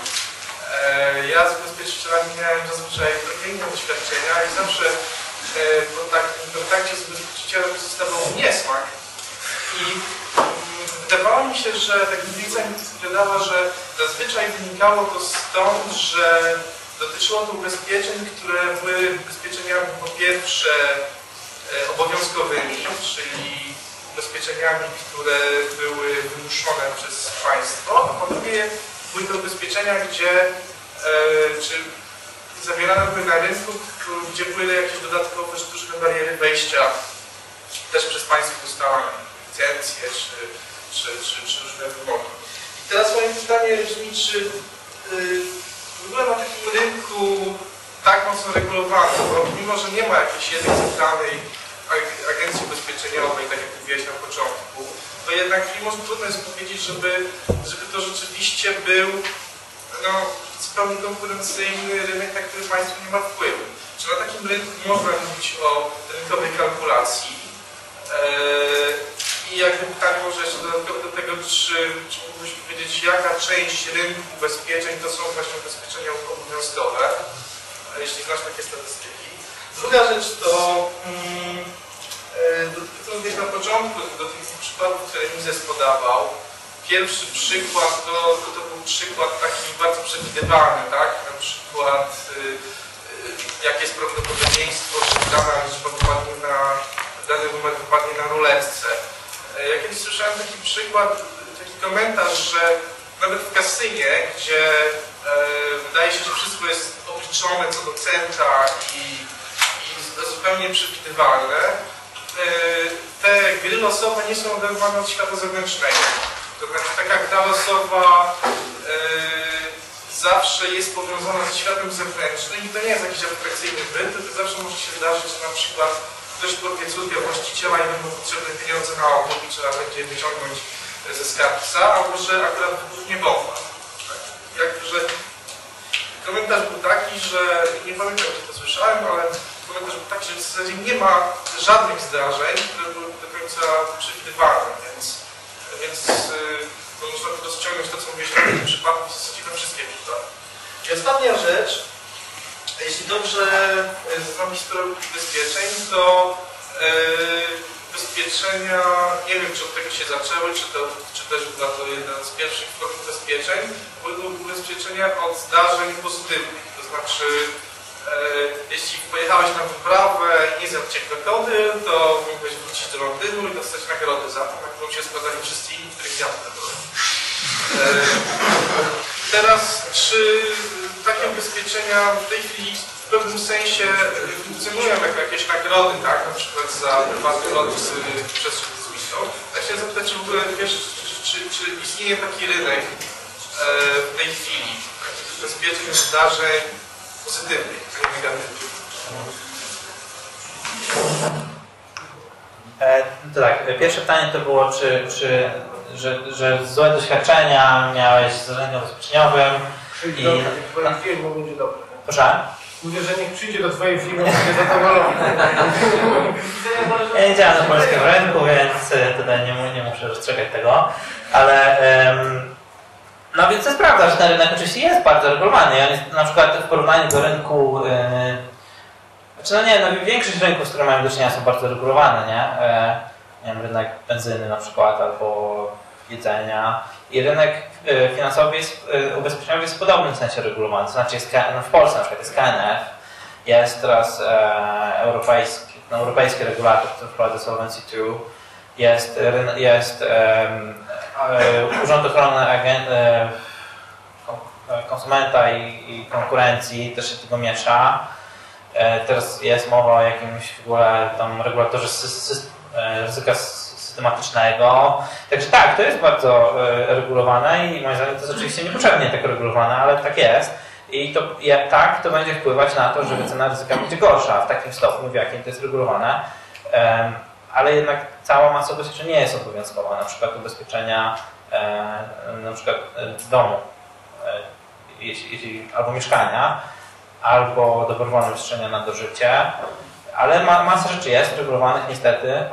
E, Ja z ubezpieczycielami miałem zazwyczaj trochę inne doświadczenia i zawsze e, po takim kontakcie z ubezpieczycielem zostawał niesmak. I mm, wydawało mi się, że tak intuicja mi sprzedała, że zazwyczaj wynikało to stąd, że dotyczyło to ubezpieczeń, które były ubezpieczeniami po pierwsze e, obowiązkowymi, czyli ubezpieczeniami, które były wymuszone przez państwo, a po drugie były to ubezpieczenia, gdzie e, czy zawierane były na rynku, gdzie były jakieś dodatkowe sztuczne bariery wejścia też przez państwo ustalane, licencje czy, czy, czy, czy różne wymogi. I teraz moje pytanie brzmi, czy w ogóle na takim rynku tak mocno regulowano, bo mimo, że nie ma jakiejś jednej centralnej agencji ubezpieczeniowej, tak jak mówiłeś na początku, to jednak mimo, trudno jest powiedzieć, żeby, żeby to rzeczywiście był no, zupełnie konkurencyjny rynek, na który państwo nie ma wpływu. Czy na takim rynku można mówić o rynkowej kalkulacji? Eee, I jakby pytanie może jeszcze dodatkowo do tego, czy, czy mógłbyś powiedzieć, jaka część rynku ubezpieczeń to są właśnie ubezpieczenia obowiązkowe, jeśli znasz takie statystyki. Druga rzecz to, mm, do- to gdzieś na początku, do tych przykładów, które Mizes podawał, pierwszy przykład to, to, był przykład taki bardzo przewidywalny, tak? Na przykład y, y, jakie jest prawdopodobieństwo, że dana liczba wypadnie na, dany numer wypadnie na ruletce. E, Ja kiedyś słyszałem taki przykład, taki komentarz, że nawet w kasynie, gdzie e, wydaje się, że wszystko jest obliczone co do centa i, i zupełnie przewidywalne, te gry losowe nie są oderwane od świata zewnętrznego. To znaczy taka gra losowa e, zawsze jest powiązana ze światem zewnętrznym i to nie jest jakiś abstrakcyjny byt, tylko zawsze może się zdarzyć, że na przykład ktoś podwie córkę właściciela i będą potrzebne pieniądze na obrót i trzeba będzie wyciągnąć ze skarbca, albo że akurat wybuchnie bomba. Tak? Jak, że komentarz był taki, że nie pamiętam, czy to słyszałem, ale komentarz był taki, że w zasadzie nie ma żadnych zdarzeń, które były do końca przewidywalne, więc, więc to można by rozciągnąć to, co mówiłeś w tym przypadku, w zasadzie na wszystkie przypadki. I ostatnia rzecz, jeśli dobrze y, znam historię ubezpieczeń, to yy, ubezpieczenia, nie wiem czy od tego się zaczęły, czy, to, czy też była to jeden z pierwszych form ubezpieczeń, były ubezpieczenia od zdarzeń pozytywnych. To znaczy, jeśli pojechałeś na wyprawę i nie zjadł cię krokodyl, to mógłbyś wrócić do Londynu i dostać nagrodę za to, na którą się składali wszyscy inni, których zjadł e, Teraz, czy takie ubezpieczenia w tej chwili w pewnym sensie funkcjonują jako jakieś nagrody, tak? Na przykład za prywatny lot z przestrzeń kosmiczną. Ja chciałem zapytać, czy w ogóle wiesz, czy, czy, czy istnieje taki rynek e, w tej chwili takich ubezpieczeń zdarzeń pozytywnych, a nie negatywnych? E, tak, pierwsze pytanie to było, czy, czy że, że złe doświadczenia miałeś z zarządem ubezpieczeniowym Przyjdź do twojej firmy, będzie dobrze. Proszę? Mówię, że niech przyjdzie do twojej firmy, będzie zadowolony. Ja nie działam na polskim rynku, więc e, tutaj nie, nie muszę rozstrzygać tego, ale em, no więc to jest prawda, że ten rynek oczywiście jest bardzo regulowany. On jest na przykład w porównaniu do rynku, e, znaczy no nie, no większość rynków, z którymi mamy do czynienia są bardzo regulowane, nie? E, nie wiem, rynek benzyny na przykład, albo jedzenia. I rynek e, finansowy jest, e, ubezpieczeniowy jest w podobnym sensie regulowany. To znaczy jest, no w Polsce na przykład jest KNF, jest teraz europejski, no, europejski regulator, który wprowadza Solvency II, jest, jest Urząd Ochrony Agen- e, e, Konsumenta i, i Konkurencji, też się tego miesza. E, teraz jest mowa o jakimś w ogóle tam regulatorze ryzyka systematycznego. Także tak, to jest bardzo regulowane i moim zdaniem to jest oczywiście niepotrzebnie tak regulowane, ale tak jest. I to ja, tak, to będzie wpływać na to, że wycena ryzyka będzie gorsza w takim stopniu, w jakim to jest regulowane. Ale jednak cała masa ubezpieczeń nie jest obowiązkowa. Na przykład ubezpieczenia e, na przykład e, domu, e, albo mieszkania, albo dobrowolne ubezpieczenia na dożycie. Ale ma, masa rzeczy jest regulowanych niestety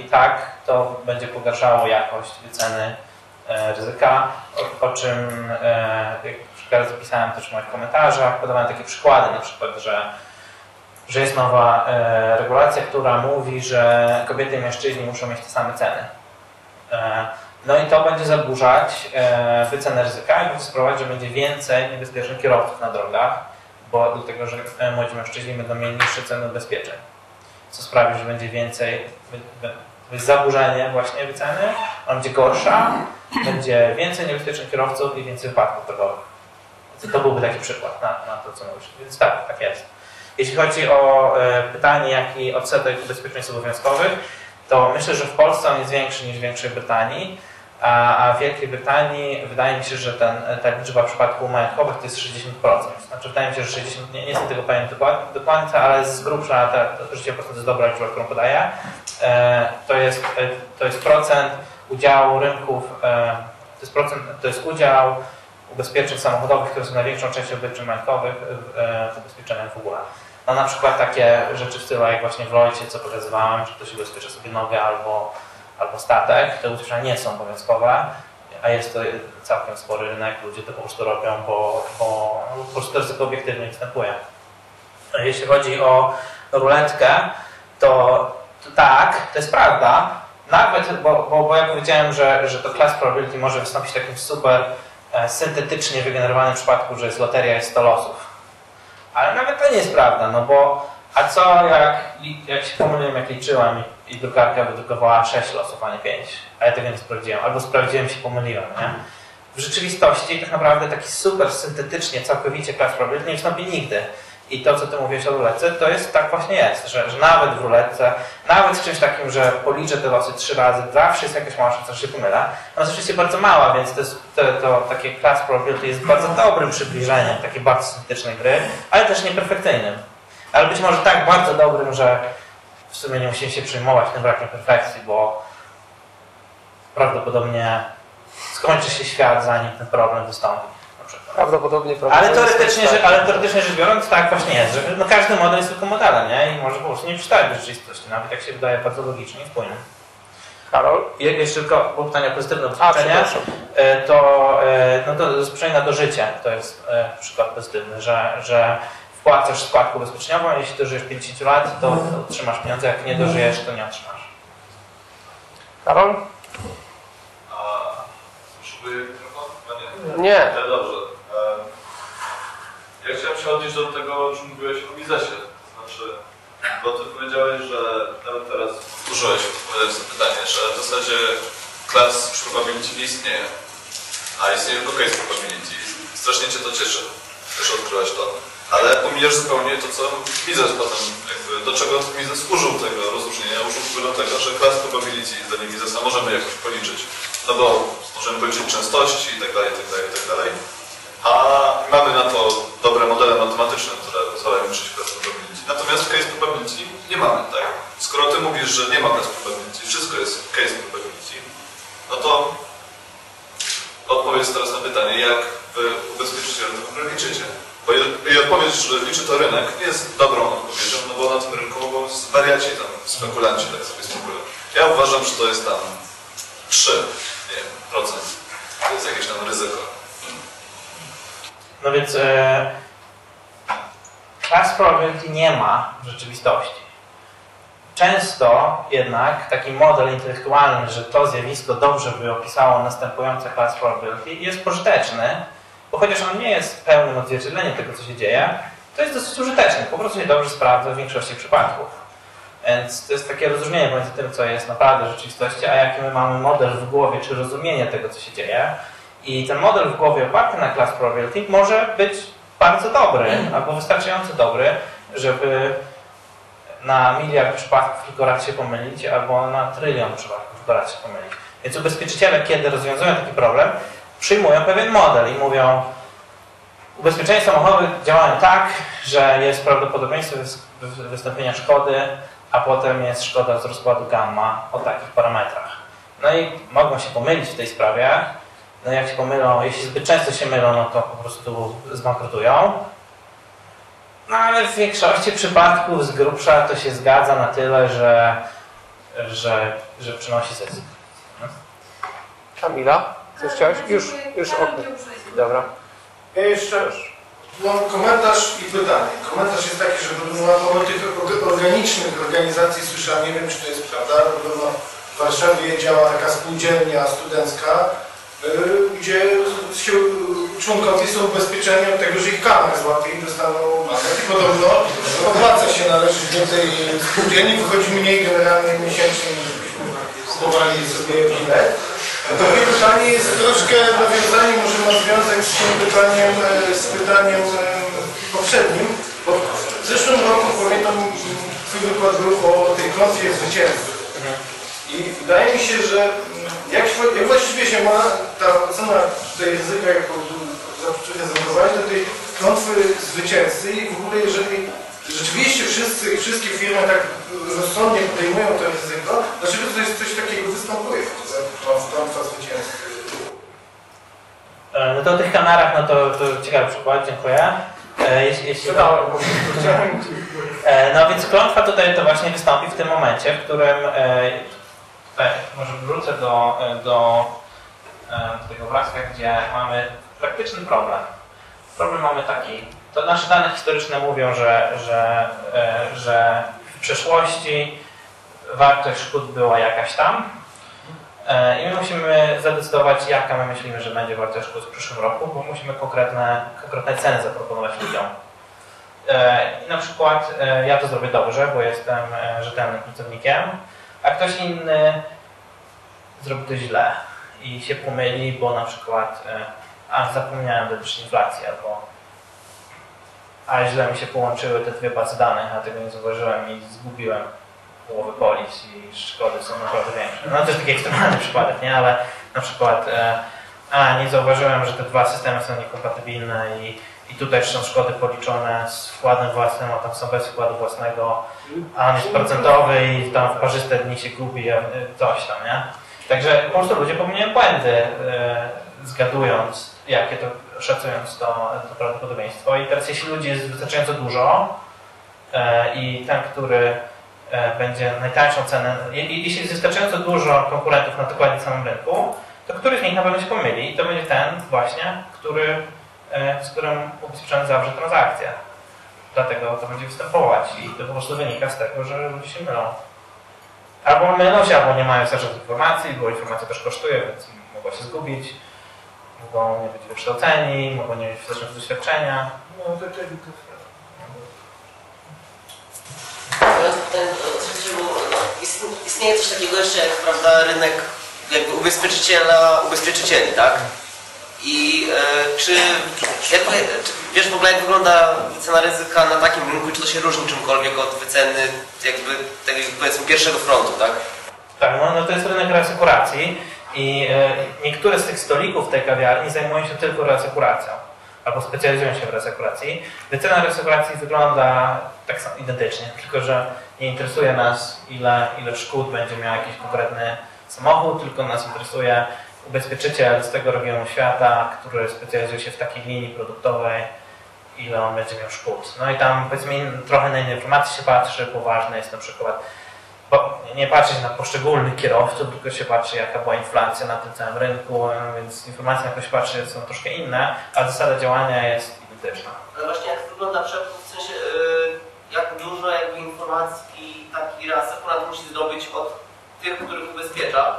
i tak to będzie pogarszało jakość wyceny ryzyka, o, o czym jak przykład zapisałem też w moich komentarzach, podawałem takie przykłady, na przykład, że, że jest nowa e, regulacja, która mówi, że kobiety i mężczyźni muszą mieć te same ceny. E, no i to będzie zaburzać e, wycenę ryzyka i będzie sprawować, że będzie więcej niebezpiecznych kierowców na drogach, bo dlatego, że e, młodzi mężczyźni będą mieli niższe ceny ubezpieczeń, co sprawi, że będzie więcej, będzie zaburzenie właśnie wyceny, ona będzie gorsza, będzie więcej niebezpiecznych kierowców i więcej wypadków drogowych. To byłby taki przykład na, na to, co mówisz. Więc tak, tak jest. Jeśli chodzi o e, pytanie, jaki odsetek ubezpieczeństw obowiązkowych, to myślę, że w Polsce on jest większy niż w Większej Brytanii, a, w Wielkiej Brytanii wydaje mi się, że ten, ta liczba przypadków majątkowych to jest 60%. Znaczy wydaje mi się, że 60%, nie, nie jestem tego pewien dokładnie, dokładnie ale z grubsza ta, to 60% to jest dobra liczba, którą podaję. E, to, jest, e, to jest procent udziału rynków, to jest, procent, to jest udział ubezpieczeń samochodowych, które są największą częścią ubezpieczeń majątkowych w, w ubezpieczeniach w ogóle. No na przykład takie rzeczy w stylu jak właśnie w Lloydzie, co pokazywałem, że ktoś ubezpiecza sobie nogę albo, albo statek, te ubezpieczenia nie są obowiązkowe, a jest to całkiem spory rynek, ludzie to po prostu robią, bo, bo no, po prostu to ryzyko obiektywnie występuje. A Jeśli chodzi o ruletkę, to, to tak, to jest prawda, nawet, bo, bo, bo ja powiedziałem, że, że to class probability może wystąpić w takim super e, syntetycznie wygenerowanym przypadku, że jest loteria jest 100 losów. Ale nawet to nie jest prawda, no bo a co jak, jak się pomyliłem, jak liczyłem i, drukarka wydrukowała 6 losów, a nie 5, a ja tego nie sprawdziłem, albo sprawdziłem się pomyliłem, nie? W rzeczywistości tak naprawdę taki super syntetycznie, całkowicie class probability nie wystąpi nigdy. I to, co ty mówiłeś o ruletce, to jest tak właśnie jest, że, że nawet w ruletce, nawet w czymś takim, że policzę te losy trzy razy, zawsze jest jakaś mała szansa, że się pomylę. Ona jest oczywiście bardzo mała, więc to, jest, to, to takie class probability jest bardzo dobrym przybliżeniem takiej bardzo syntetycznej gry, ale też nieperfekcyjnym. Ale być może tak bardzo dobrym, że w sumie nie musimy się przejmować tym brakiem perfekcji, bo prawdopodobnie skończy się świat, zanim ten problem wystąpi. Prawdopodobnie Ale teoretycznie, że, ale teoretycznie rzecz biorąc, tak właśnie jest, że no każdy model jest tylko modelem, nie? I może po prostu nie przystać do rzeczywistości, nawet jak się wydaje bardzo logicznie i spójny. Karol? Je- Jeszcze tylko było pytanie o pozytywne przepraszam. E, to, e, no to zabezpieczenie na dożycie to jest e, przykład pozytywny, że, że wpłacasz składkę ubezpieczeniową, jeśli dożyjesz 50 lat, to otrzymasz pieniądze, jak nie dożyjesz, to nie otrzymasz. Karol? A potrzebuję mikrofon? No nie. Nie. E, Dobrze. Ja chciałem się odnieść do tego, o czym mówiłeś o Mizesie. To znaczy, bo ty powiedziałeś, że nawet teraz użyłeś odpowiadając na pytanie, że w zasadzie class probability nie istnieje. A istnieje tylko case probability. Strasznie cię to cieszy, też odkryłeś to. Ale pomijasz zupełnie to, co Mises potem, jakby, do czego Mises użył tego rozróżnienia, użył tego, że class probability zdaniem Misesa możemy jakoś policzyć. No bo możemy policzyć częstości i tak dalej, i tak dalej, i tak dalej. A mamy na to dobre modele matematyczne, które pozwalają liczyć class probability. Natomiast case probability nie mamy, tak? Skoro ty mówisz, że nie ma class probability, wszystko jest case probability, no to odpowiedz teraz na pytanie, jak wy ubezpieczyciele liczycie. Bo jeżeli odpowiedź, że liczy to rynek, nie jest dobrą odpowiedzią, no bo na tym rynku mogą wariaci tam, spekulanci tak sobie spekulują. Ja uważam, że to jest tam 3 nie wiem, procent. To jest jakieś tam ryzyko. No więc e, class probability nie ma w rzeczywistości. Często jednak taki model intelektualny, że to zjawisko dobrze by opisało następujące class probability jest pożyteczny, bo chociaż on nie jest pełnym odzwierciedleniem tego, co się dzieje, to jest dosyć użyteczny. Po prostu się dobrze sprawdza w większości przypadków. Więc to jest takie rozróżnienie pomiędzy tym, co jest naprawdę rzeczywistości, a jaki my mamy model w głowie, czy rozumienie tego, co się dzieje. I ten model w głowie oparty na class probability może być bardzo dobry, albo wystarczająco dobry, żeby na miliard przypadków tylko raz się pomylić, albo na trylion przypadków tylko raz się pomylić. Więc ubezpieczyciele, kiedy rozwiązują taki problem, przyjmują pewien model i mówią, ubezpieczenia samochodowe działają tak, że jest prawdopodobieństwo wys- wy- wystąpienia szkody, a potem jest szkoda z rozkładu gamma o takich parametrach. No i mogą się pomylić w tej sprawie. No jak się pomylą, jeśli zbyt często się mylą, no to po prostu zbankrutują. No ale w większości przypadków z grubsza to się zgadza na tyle, że, że, że przynosi zysk. Kamila? Coś chciałeś? Już, już, okej. Dobra. Ja jeszcze mam komentarz i pytanie. Komentarz jest taki, że podobno o tych orga- organicznych organizacji słyszałem, nie wiem czy to jest prawda, podobno w Warszawie działa taka spółdzielnia studencka, gdzie się, członkowie są ubezpieczeni od tego, że ich kamer złapie i dostaną mandat. I podobno opłaca się należeć do tej spółdzielni, wychodzi mniej generalnie miesięcznie niż kupowali sobie bilet. Drugie pytanie jest troszkę nawiązanie, może ma związek z tym pytaniem, e, z pytaniem e, poprzednim, bo w zeszłym roku pamiętam twój wykład był o tej klątwie zwycięstwa. I wydaje mi się, że jak, jak właściwie się ma ta ocena tutaj ryzyka, jaką trochę zaprowadzić do tej klątwy zwycięzcy i w ogóle jeżeli rzeczywiście wszyscy, wszystkie firmy tak rozsądnie podejmują to ryzyko, dlaczego tutaj coś takiego występuje? Klątwa zwycięzcy. E, No to o tych kanarach, no to, to ciekawy przykład, dziękuję. E, Jeśli, jeśli, chciałem E, No więc klątwa tutaj to właśnie wystąpi w tym momencie, w którym tutaj może wrócę do, e, do, tego obrazka, gdzie mamy praktyczny problem. Problem mamy taki, to nasze dane historyczne mówią, że, że, e, że w przeszłości wartość szkód była jakaś tam e, i my musimy zadecydować, jaka my myślimy, że będzie wartość szkód w przyszłym roku, bo musimy konkretne, konkretne ceny zaproponować ludziom. I na przykład ja to zrobię dobrze, bo jestem rzetelnym pracownikiem, a ktoś inny zrobi to źle i się pomyli, bo na przykład e, a zapomniałem dodać inflację, albo a źle mi się połączyły te dwie bazy danych, a tego nie zauważyłem i zgubiłem połowę polis i szkody są naprawdę większe. No to jest taki ekstremalny przypadek, nie? Ale na przykład e, a nie zauważyłem, że te dwa systemy są niekompatybilne i i tutaj są szkody policzone z wkładem własnym, a tam są bez wkładu własnego, a on jest procentowy i tam w parzyste dni się gubi, coś tam, nie? Także po prostu ludzie popełniają błędy, e, zgadując, jakie to szacując to, to prawdopodobieństwo. I teraz jeśli ludzi jest wystarczająco dużo e, i ten, który e, będzie najtańszą cenę, je- je- jeśli jest wystarczająco dużo konkurentów na dokładnie samym rynku, to któryś z nich na pewno się pomyli i to będzie ten właśnie, który, z którym ubezpieczony zawrze transakcję. Dlatego to będzie występować i to po prostu wynika z tego, że ludzie się mylą. Albo mylą się, albo nie mają wystarczająco informacji, bo informacja też kosztuje, więc mogą się zgubić, mogą nie być wykształceni, mogą nie mieć wystarczająco doświadczenia. No to to Teraz pytanie trzeciego. Ist- Istnieje coś takiego jeszcze jak prawda, rynek jakby ubezpieczyciela, ubezpieczycieli, tak? I e, czy, jak, czy wiesz w ogóle jak wygląda wycena ryzyka na takim rynku, czy to się różni czymkolwiek od wyceny jakby tego powiedzmy pierwszego frontu, tak? Tak, no, no to jest rynek reasekuracji i e, niektóre z tych stolików tej kawiarni zajmują się tylko reasekuracją albo specjalizują się w reasekuracji. Wycena reasekuracji wygląda tak samo identycznie, tylko że nie interesuje nas ile, ile szkód będzie miał jakiś konkretny samochód, tylko nas interesuje ubezpieczyciel z tego regionu świata, który specjalizuje się w takiej linii produktowej, ile on będzie miał szkód. No i tam powiedzmy trochę na inne informacje się patrzy, bo ważne jest na przykład bo nie patrzeć na poszczególnych kierowców, tylko się patrzy jaka była inflacja na tym całym rynku, więc informacje na które się patrzy są troszkę inne, a zasada działania jest identyczna. Ale właśnie jak wygląda przepływ, w sensie y, jak dużo jakby informacji taki reasekurat musi zdobyć od tych, których ubezpiecza,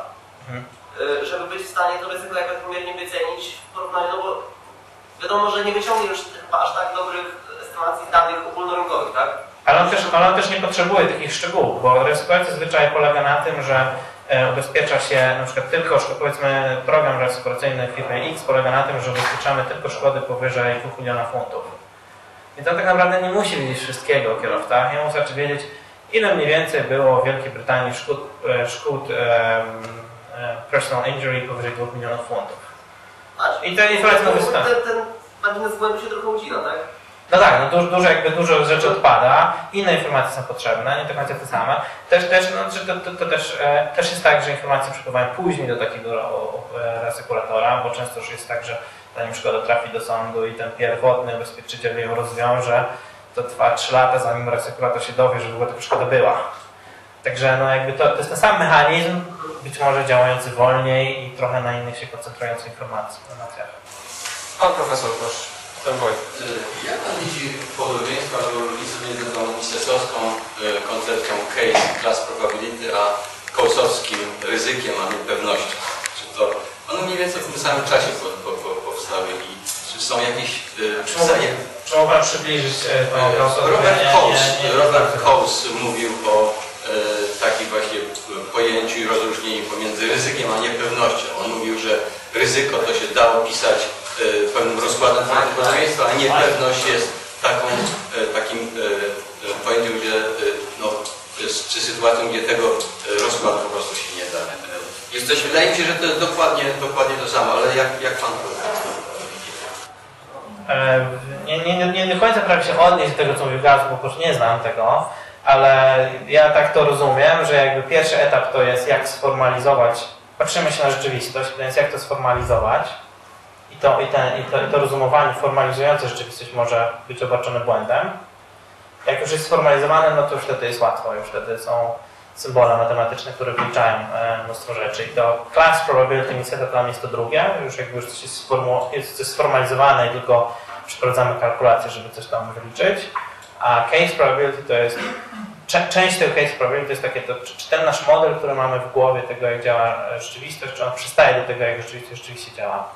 Mhm. Y, żeby być w stanie to ryzyko jakoś pomiernie wycenić w porównaniu, no bo wiadomo, że nie wyciągnie już aż tak dobrych estymacji danych ogólnorynkowych, tak? Ale on też, ale on też nie potrzebuje takich szczegółów, bo reasekuracja zwyczaj polega na tym, że e, ubezpiecza się na przykład tylko, powiedzmy program reasekuracyjny w firmie X polega na tym, że ubezpieczamy tylko szkody powyżej 2 milionów funtów. Więc on tak naprawdę nie musi wiedzieć wszystkiego o kierowcach, jemu wystarczy wiedzieć ile mniej więcej było w Wielkiej Brytanii szkód, e, szkód e, personal injury powyżej 2 milionów funtów. I ten, wystarczy. ten, ten margines błędu się trochę ucina, tak? No tak, no dużo, dużo, jakby dużo rzeczy odpada, inne informacje są potrzebne, nie do końca te same. Też, też, no, to, to, to też, e, też jest tak, że informacje przepływają później do takiego e, reasekuratora, bo często już jest tak, że zanim szkoda trafi do sądu i ten pierwotny ubezpieczyciel ją rozwiąże, to trwa 3 lata, zanim reasekurator się dowie, że w ogóle taka szkoda była. Także no jakby to, to jest ten sam mechanizm, być może działający wolniej i trochę na innych się koncentrujący informacji. informacjach. Pan profesor, proszę. Ten. Y, Jak pan widzi podobieństwa różnicę między tą mistrzowską koncepcją case class probability, a kołsowskim ryzykiem, a niepewnością? Czy to one mniej więcej w tym samym czasie po, po, po, powstały i czy są jakieś y, Czy mogę, czy mogę przybliżyć e, tą osobę? Robert Coase, mówił o pojęciu i rozróżnieniu pomiędzy ryzykiem a niepewnością. On mówił, że ryzyko to się dało pisać e, pewnym rozkładem prawdopodobieństwa, a niepewność jest taką, e, takim e, pojęciem, gdzie e, no, jest, czy sytuacją, gdzie tego e, rozkładu po prostu się nie da. E, Jesteś, wydaje mi się, że to jest dokładnie, dokładnie to samo, ale jak, jak pan to widzi? Nie, nie, nie, nie do końca prawie się odnieść do tego, co mówił Gaz, bo po prostu nie znam tego, ale ja tak to rozumiem, że jakby pierwszy etap to jest jak sformalizować, patrzymy się na rzeczywistość, więc jak to sformalizować i to, i, ten, i to, i to rozumowanie formalizujące rzeczywistość może być obarczone błędem. Jak już jest sformalizowane, no to już wtedy jest łatwo, już wtedy są symbole matematyczne, które wliczają e, mnóstwo rzeczy. I to class probability niestety dla mnie jest to drugie, już jakby już coś jest, jest sformalizowane i tylko przeprowadzamy kalkulację, żeby coś tam wyliczyć. A case probability to jest część tego case probability to jest takie, to, czy, ten nasz model, który mamy w głowie tego, jak działa e, rzeczywistość, czy on przystaje do tego, jak rzeczywistość rzeczywiście działa.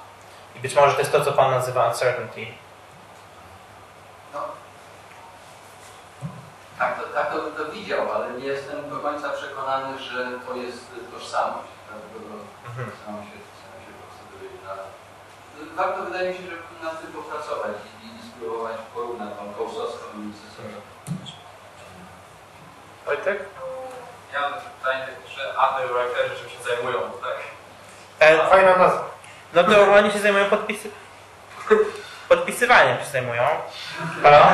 I być może to jest to, co Pan nazywa uncertainty. Tak, to, tak to, to widział, ale nie jestem do końca przekonany, że to jest tożsamość. Dlatego Mhm. sam się, sam się proceduje na... Warto wydaje mi się, że nad tym popracować spróbować porównać tą kołsowską i nicysowską. Wojtek? Ja mam pytanie, że underwriterzy czym się zajmują, tak? E, Fajna nazwa. No to oni się zajmują podpisy... podpisywaniem się zajmują. Halo?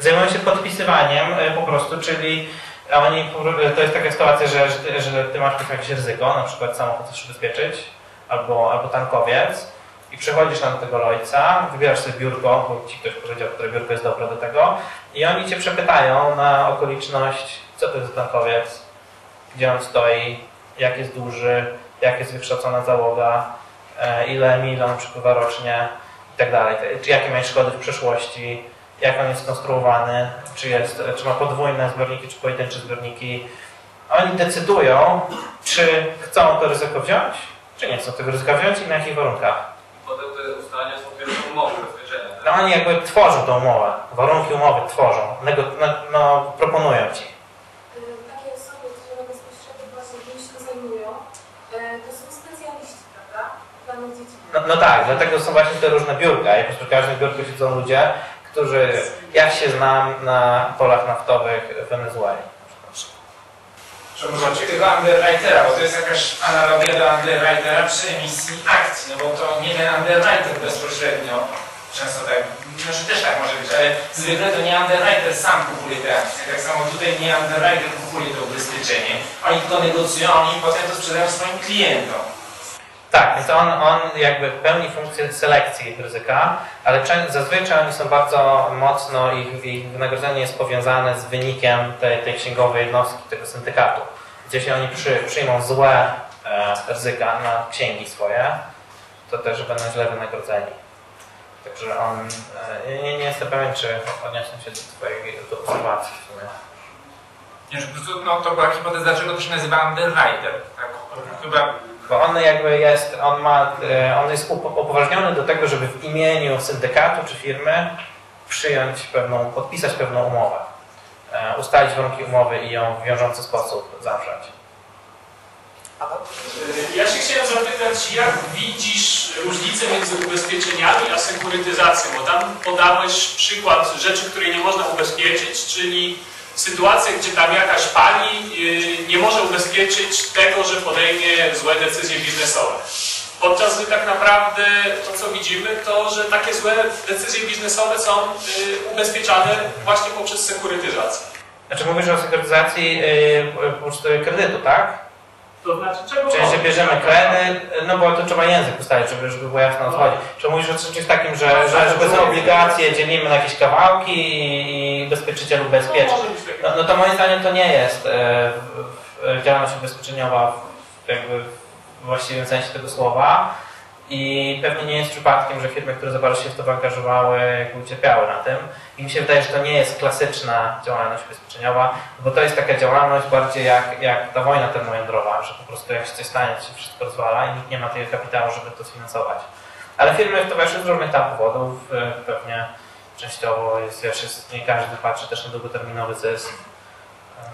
Zajmują się podpisywaniem e, po prostu, czyli oni, po pro- to jest taka sytuacja, że, że, ty, że ty masz jakieś ryzyko, na przykład samochód chcesz ubezpieczyć, albo, albo tankowiec i przychodzisz tam do tego Lloydsa, wybierasz sobie biurko, bo ci ktoś powiedział, które biurko jest dobre do tego i oni cię przepytają na okoliczność, co to jest bankowiec, gdzie on stoi, jak jest duży, jak jest wykształcona załoga, e, ile mil on przepływa rocznie i tak dalej. Czy jakie miał szkody w przeszłości, jak on jest skonstruowany, czy, jest, czy ma podwójne zbiorniki, czy pojedyncze zbiorniki. Oni decydują, czy chcą to ryzyko wziąć, czy nie chcą tego ryzyka wziąć i na jakich warunkach. Potem te ustalenia są pierwsze umowy oni jakby tworzą tą umowę, warunki umowy tworzą, nego, no, no, proponują ci. Y, Takie osoby, które bezpośrednio właśnie tym się zajmują, y, to są specjaliści, prawda? No, no tak, dlatego są właśnie te różne biurka i po prostu w każdym biurku siedzą ludzie, którzy, ja się znam na polach naftowych w Wenezueli. Przepraszam, tego underwritera, bo to jest jakaś analogia do underwritera przy emisji akcji, no bo to nie ten underwriter bezpośrednio, często tak, znaczy też tak może być, ale zwykle to nie underwriter sam kupuje te akcje, tak samo tutaj nie underwriter kupuje to ubezpieczenie, oni tylko negocjują, oni potem to sprzedają swoim klientom. Tak, więc on, on jakby pełni funkcję selekcji ryzyka, ale zazwyczaj oni są bardzo mocno, ich, ich wynagrodzenie jest powiązane z wynikiem tej, tej księgowej jednostki, tego syndykatu. Gdzie się oni przy, przyjmą złe e, ryzyka na księgi swoje, to też będą źle wynagrodzeni. Także on, e, nie, nie jestem pewien, czy odniosłem się do twojej do obserwacji w sumie. Nie, że no to była hipoteza, dlaczego to się nazywa underwriter, tak? Chyba Bo on jakby jest, on ma, e, on jest upo- upoważniony do tego, żeby w imieniu syndykatu czy firmy przyjąć pewną, podpisać pewną umowę, e, ustalić warunki umowy i ją w wiążący sposób zawrzeć. Ja się chciałem zapytać, jak widzisz różnicę między ubezpieczeniami a sekurytyzacją? Bo tam podałeś przykład rzeczy, której nie można ubezpieczyć, czyli sytuację, gdzie tam jakaś pani yy, nie może ubezpieczyć tego, że podejmie złe decyzje biznesowe. Podczas gdy tak naprawdę to, co widzimy, to, że takie złe decyzje biznesowe są yy, ubezpieczane właśnie poprzez sekurytyzację. Znaczy mówisz o sekurytyzacji yy, kredytu, tak? To znaczy czego? Czyli, że bierzemy kredyt, no bo to trzeba język ustalić, żeby, żeby było jasno o co chodzi. Czy mówisz o czymś takim, że, że, że bez obligacje dzielimy na jakieś kawałki i, ubezpieczyciel ubezpieczy? No. No, no to moim zdaniem to nie jest e, działalność ubezpieczeniowa w, jakby w właściwym sensie tego słowa i pewnie nie jest przypadkiem, że firmy, które za bardzo się w to zaangażowały, jakby ucierpiały na tym. I mi się wydaje, że to nie jest klasyczna działalność ubezpieczeniowa, bo to jest taka działalność bardziej jak, jak ta wojna termojądrowa, że po prostu jak się coś stanie, to się wszystko rozwala i nikt nie ma tego kapitału, żeby to sfinansować. Ale firmy w to weszły z różnych tam powodów, e, pewnie częściowo jest, wiesz, nie każdy patrzy też na długoterminowy zysk.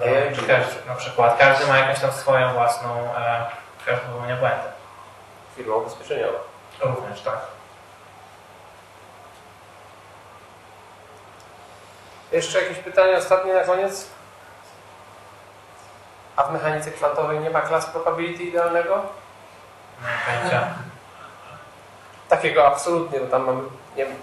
No, każdy, na przykład każdy ma jakąś tam swoją własną, e, każdy popełnia błędy. Firma ubezpieczeniowa. Również, tak. Jeszcze jakieś pytania ostatnie na koniec? A w mechanice kwantowej nie ma klas probability idealnego? Pojęcia. Takiego absolutnie, bo tam mamy, nie wiem,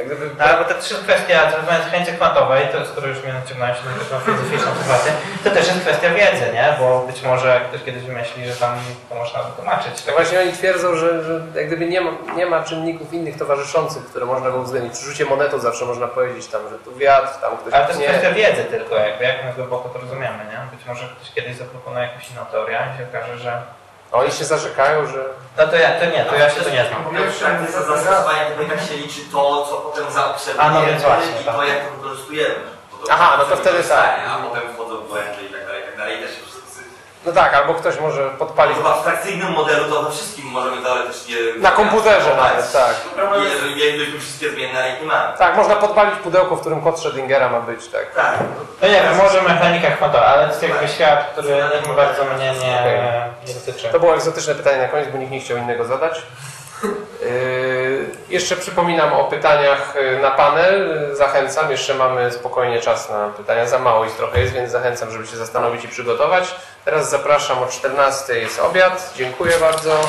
jak gdyby... No, ale bo te trzy kwestie, związane z mechanice kwantowej, to które już mnie naciągnąłeś na filozoficzną sytuację, to też jest kwestia wiedzy, nie? Bo być może ktoś kiedyś wymyśli, że tam to można wytłumaczyć. To właśnie oni twierdzą, że, że jak gdyby nie ma, nie ma czynników innych towarzyszących, które można go uwzględnić. Przy rzucie monetą zawsze można powiedzieć tam, że tu wiatr, tam ktoś Ale to jest kwestia wiedzy tylko, jakby, jak my głęboko to rozumiemy, nie? Być może ktoś kiedyś zaproponuje jakąś inną teorię i się okaże, że... Oni się zarzekają, że... No to ja, to nie, to ja się tu nie znam. W praktyce zastosowania tylko i tak się liczy to, co potem zaobserwujemy A, no więc właśnie, i tak. to, jak to wykorzystujemy. To Aha, no to wtedy tak. A potem wchodzą w błędy i tak dalej, i tak dalej. I też się wszyscy... No tak, albo ktoś może podpalić... W abstrakcyjnym modelu to we wszystkim możemy teoretycznie... Na komputerze nawet, tak. I jeżeli mielibyśmy wszystkie zmienne, nie mamy. Tak, można podpalić pudełko, w którym kod Schrödingera ma być, tak. Tak. No nie wiem, może mechanika kwantowa, ale to jest jakby świat, który bardzo mnie nie, nie dotyczy. To było egzotyczne pytanie na koniec, bo nikt nie chciał innego zadać. Yy, jeszcze przypominam o pytaniach yy, na panel. Zachęcam, jeszcze mamy spokojnie czas na pytania. Za mało ich trochę jest, więc zachęcam, żeby się zastanowić i przygotować. Teraz zapraszam o 14 jest obiad. Dziękuję bardzo.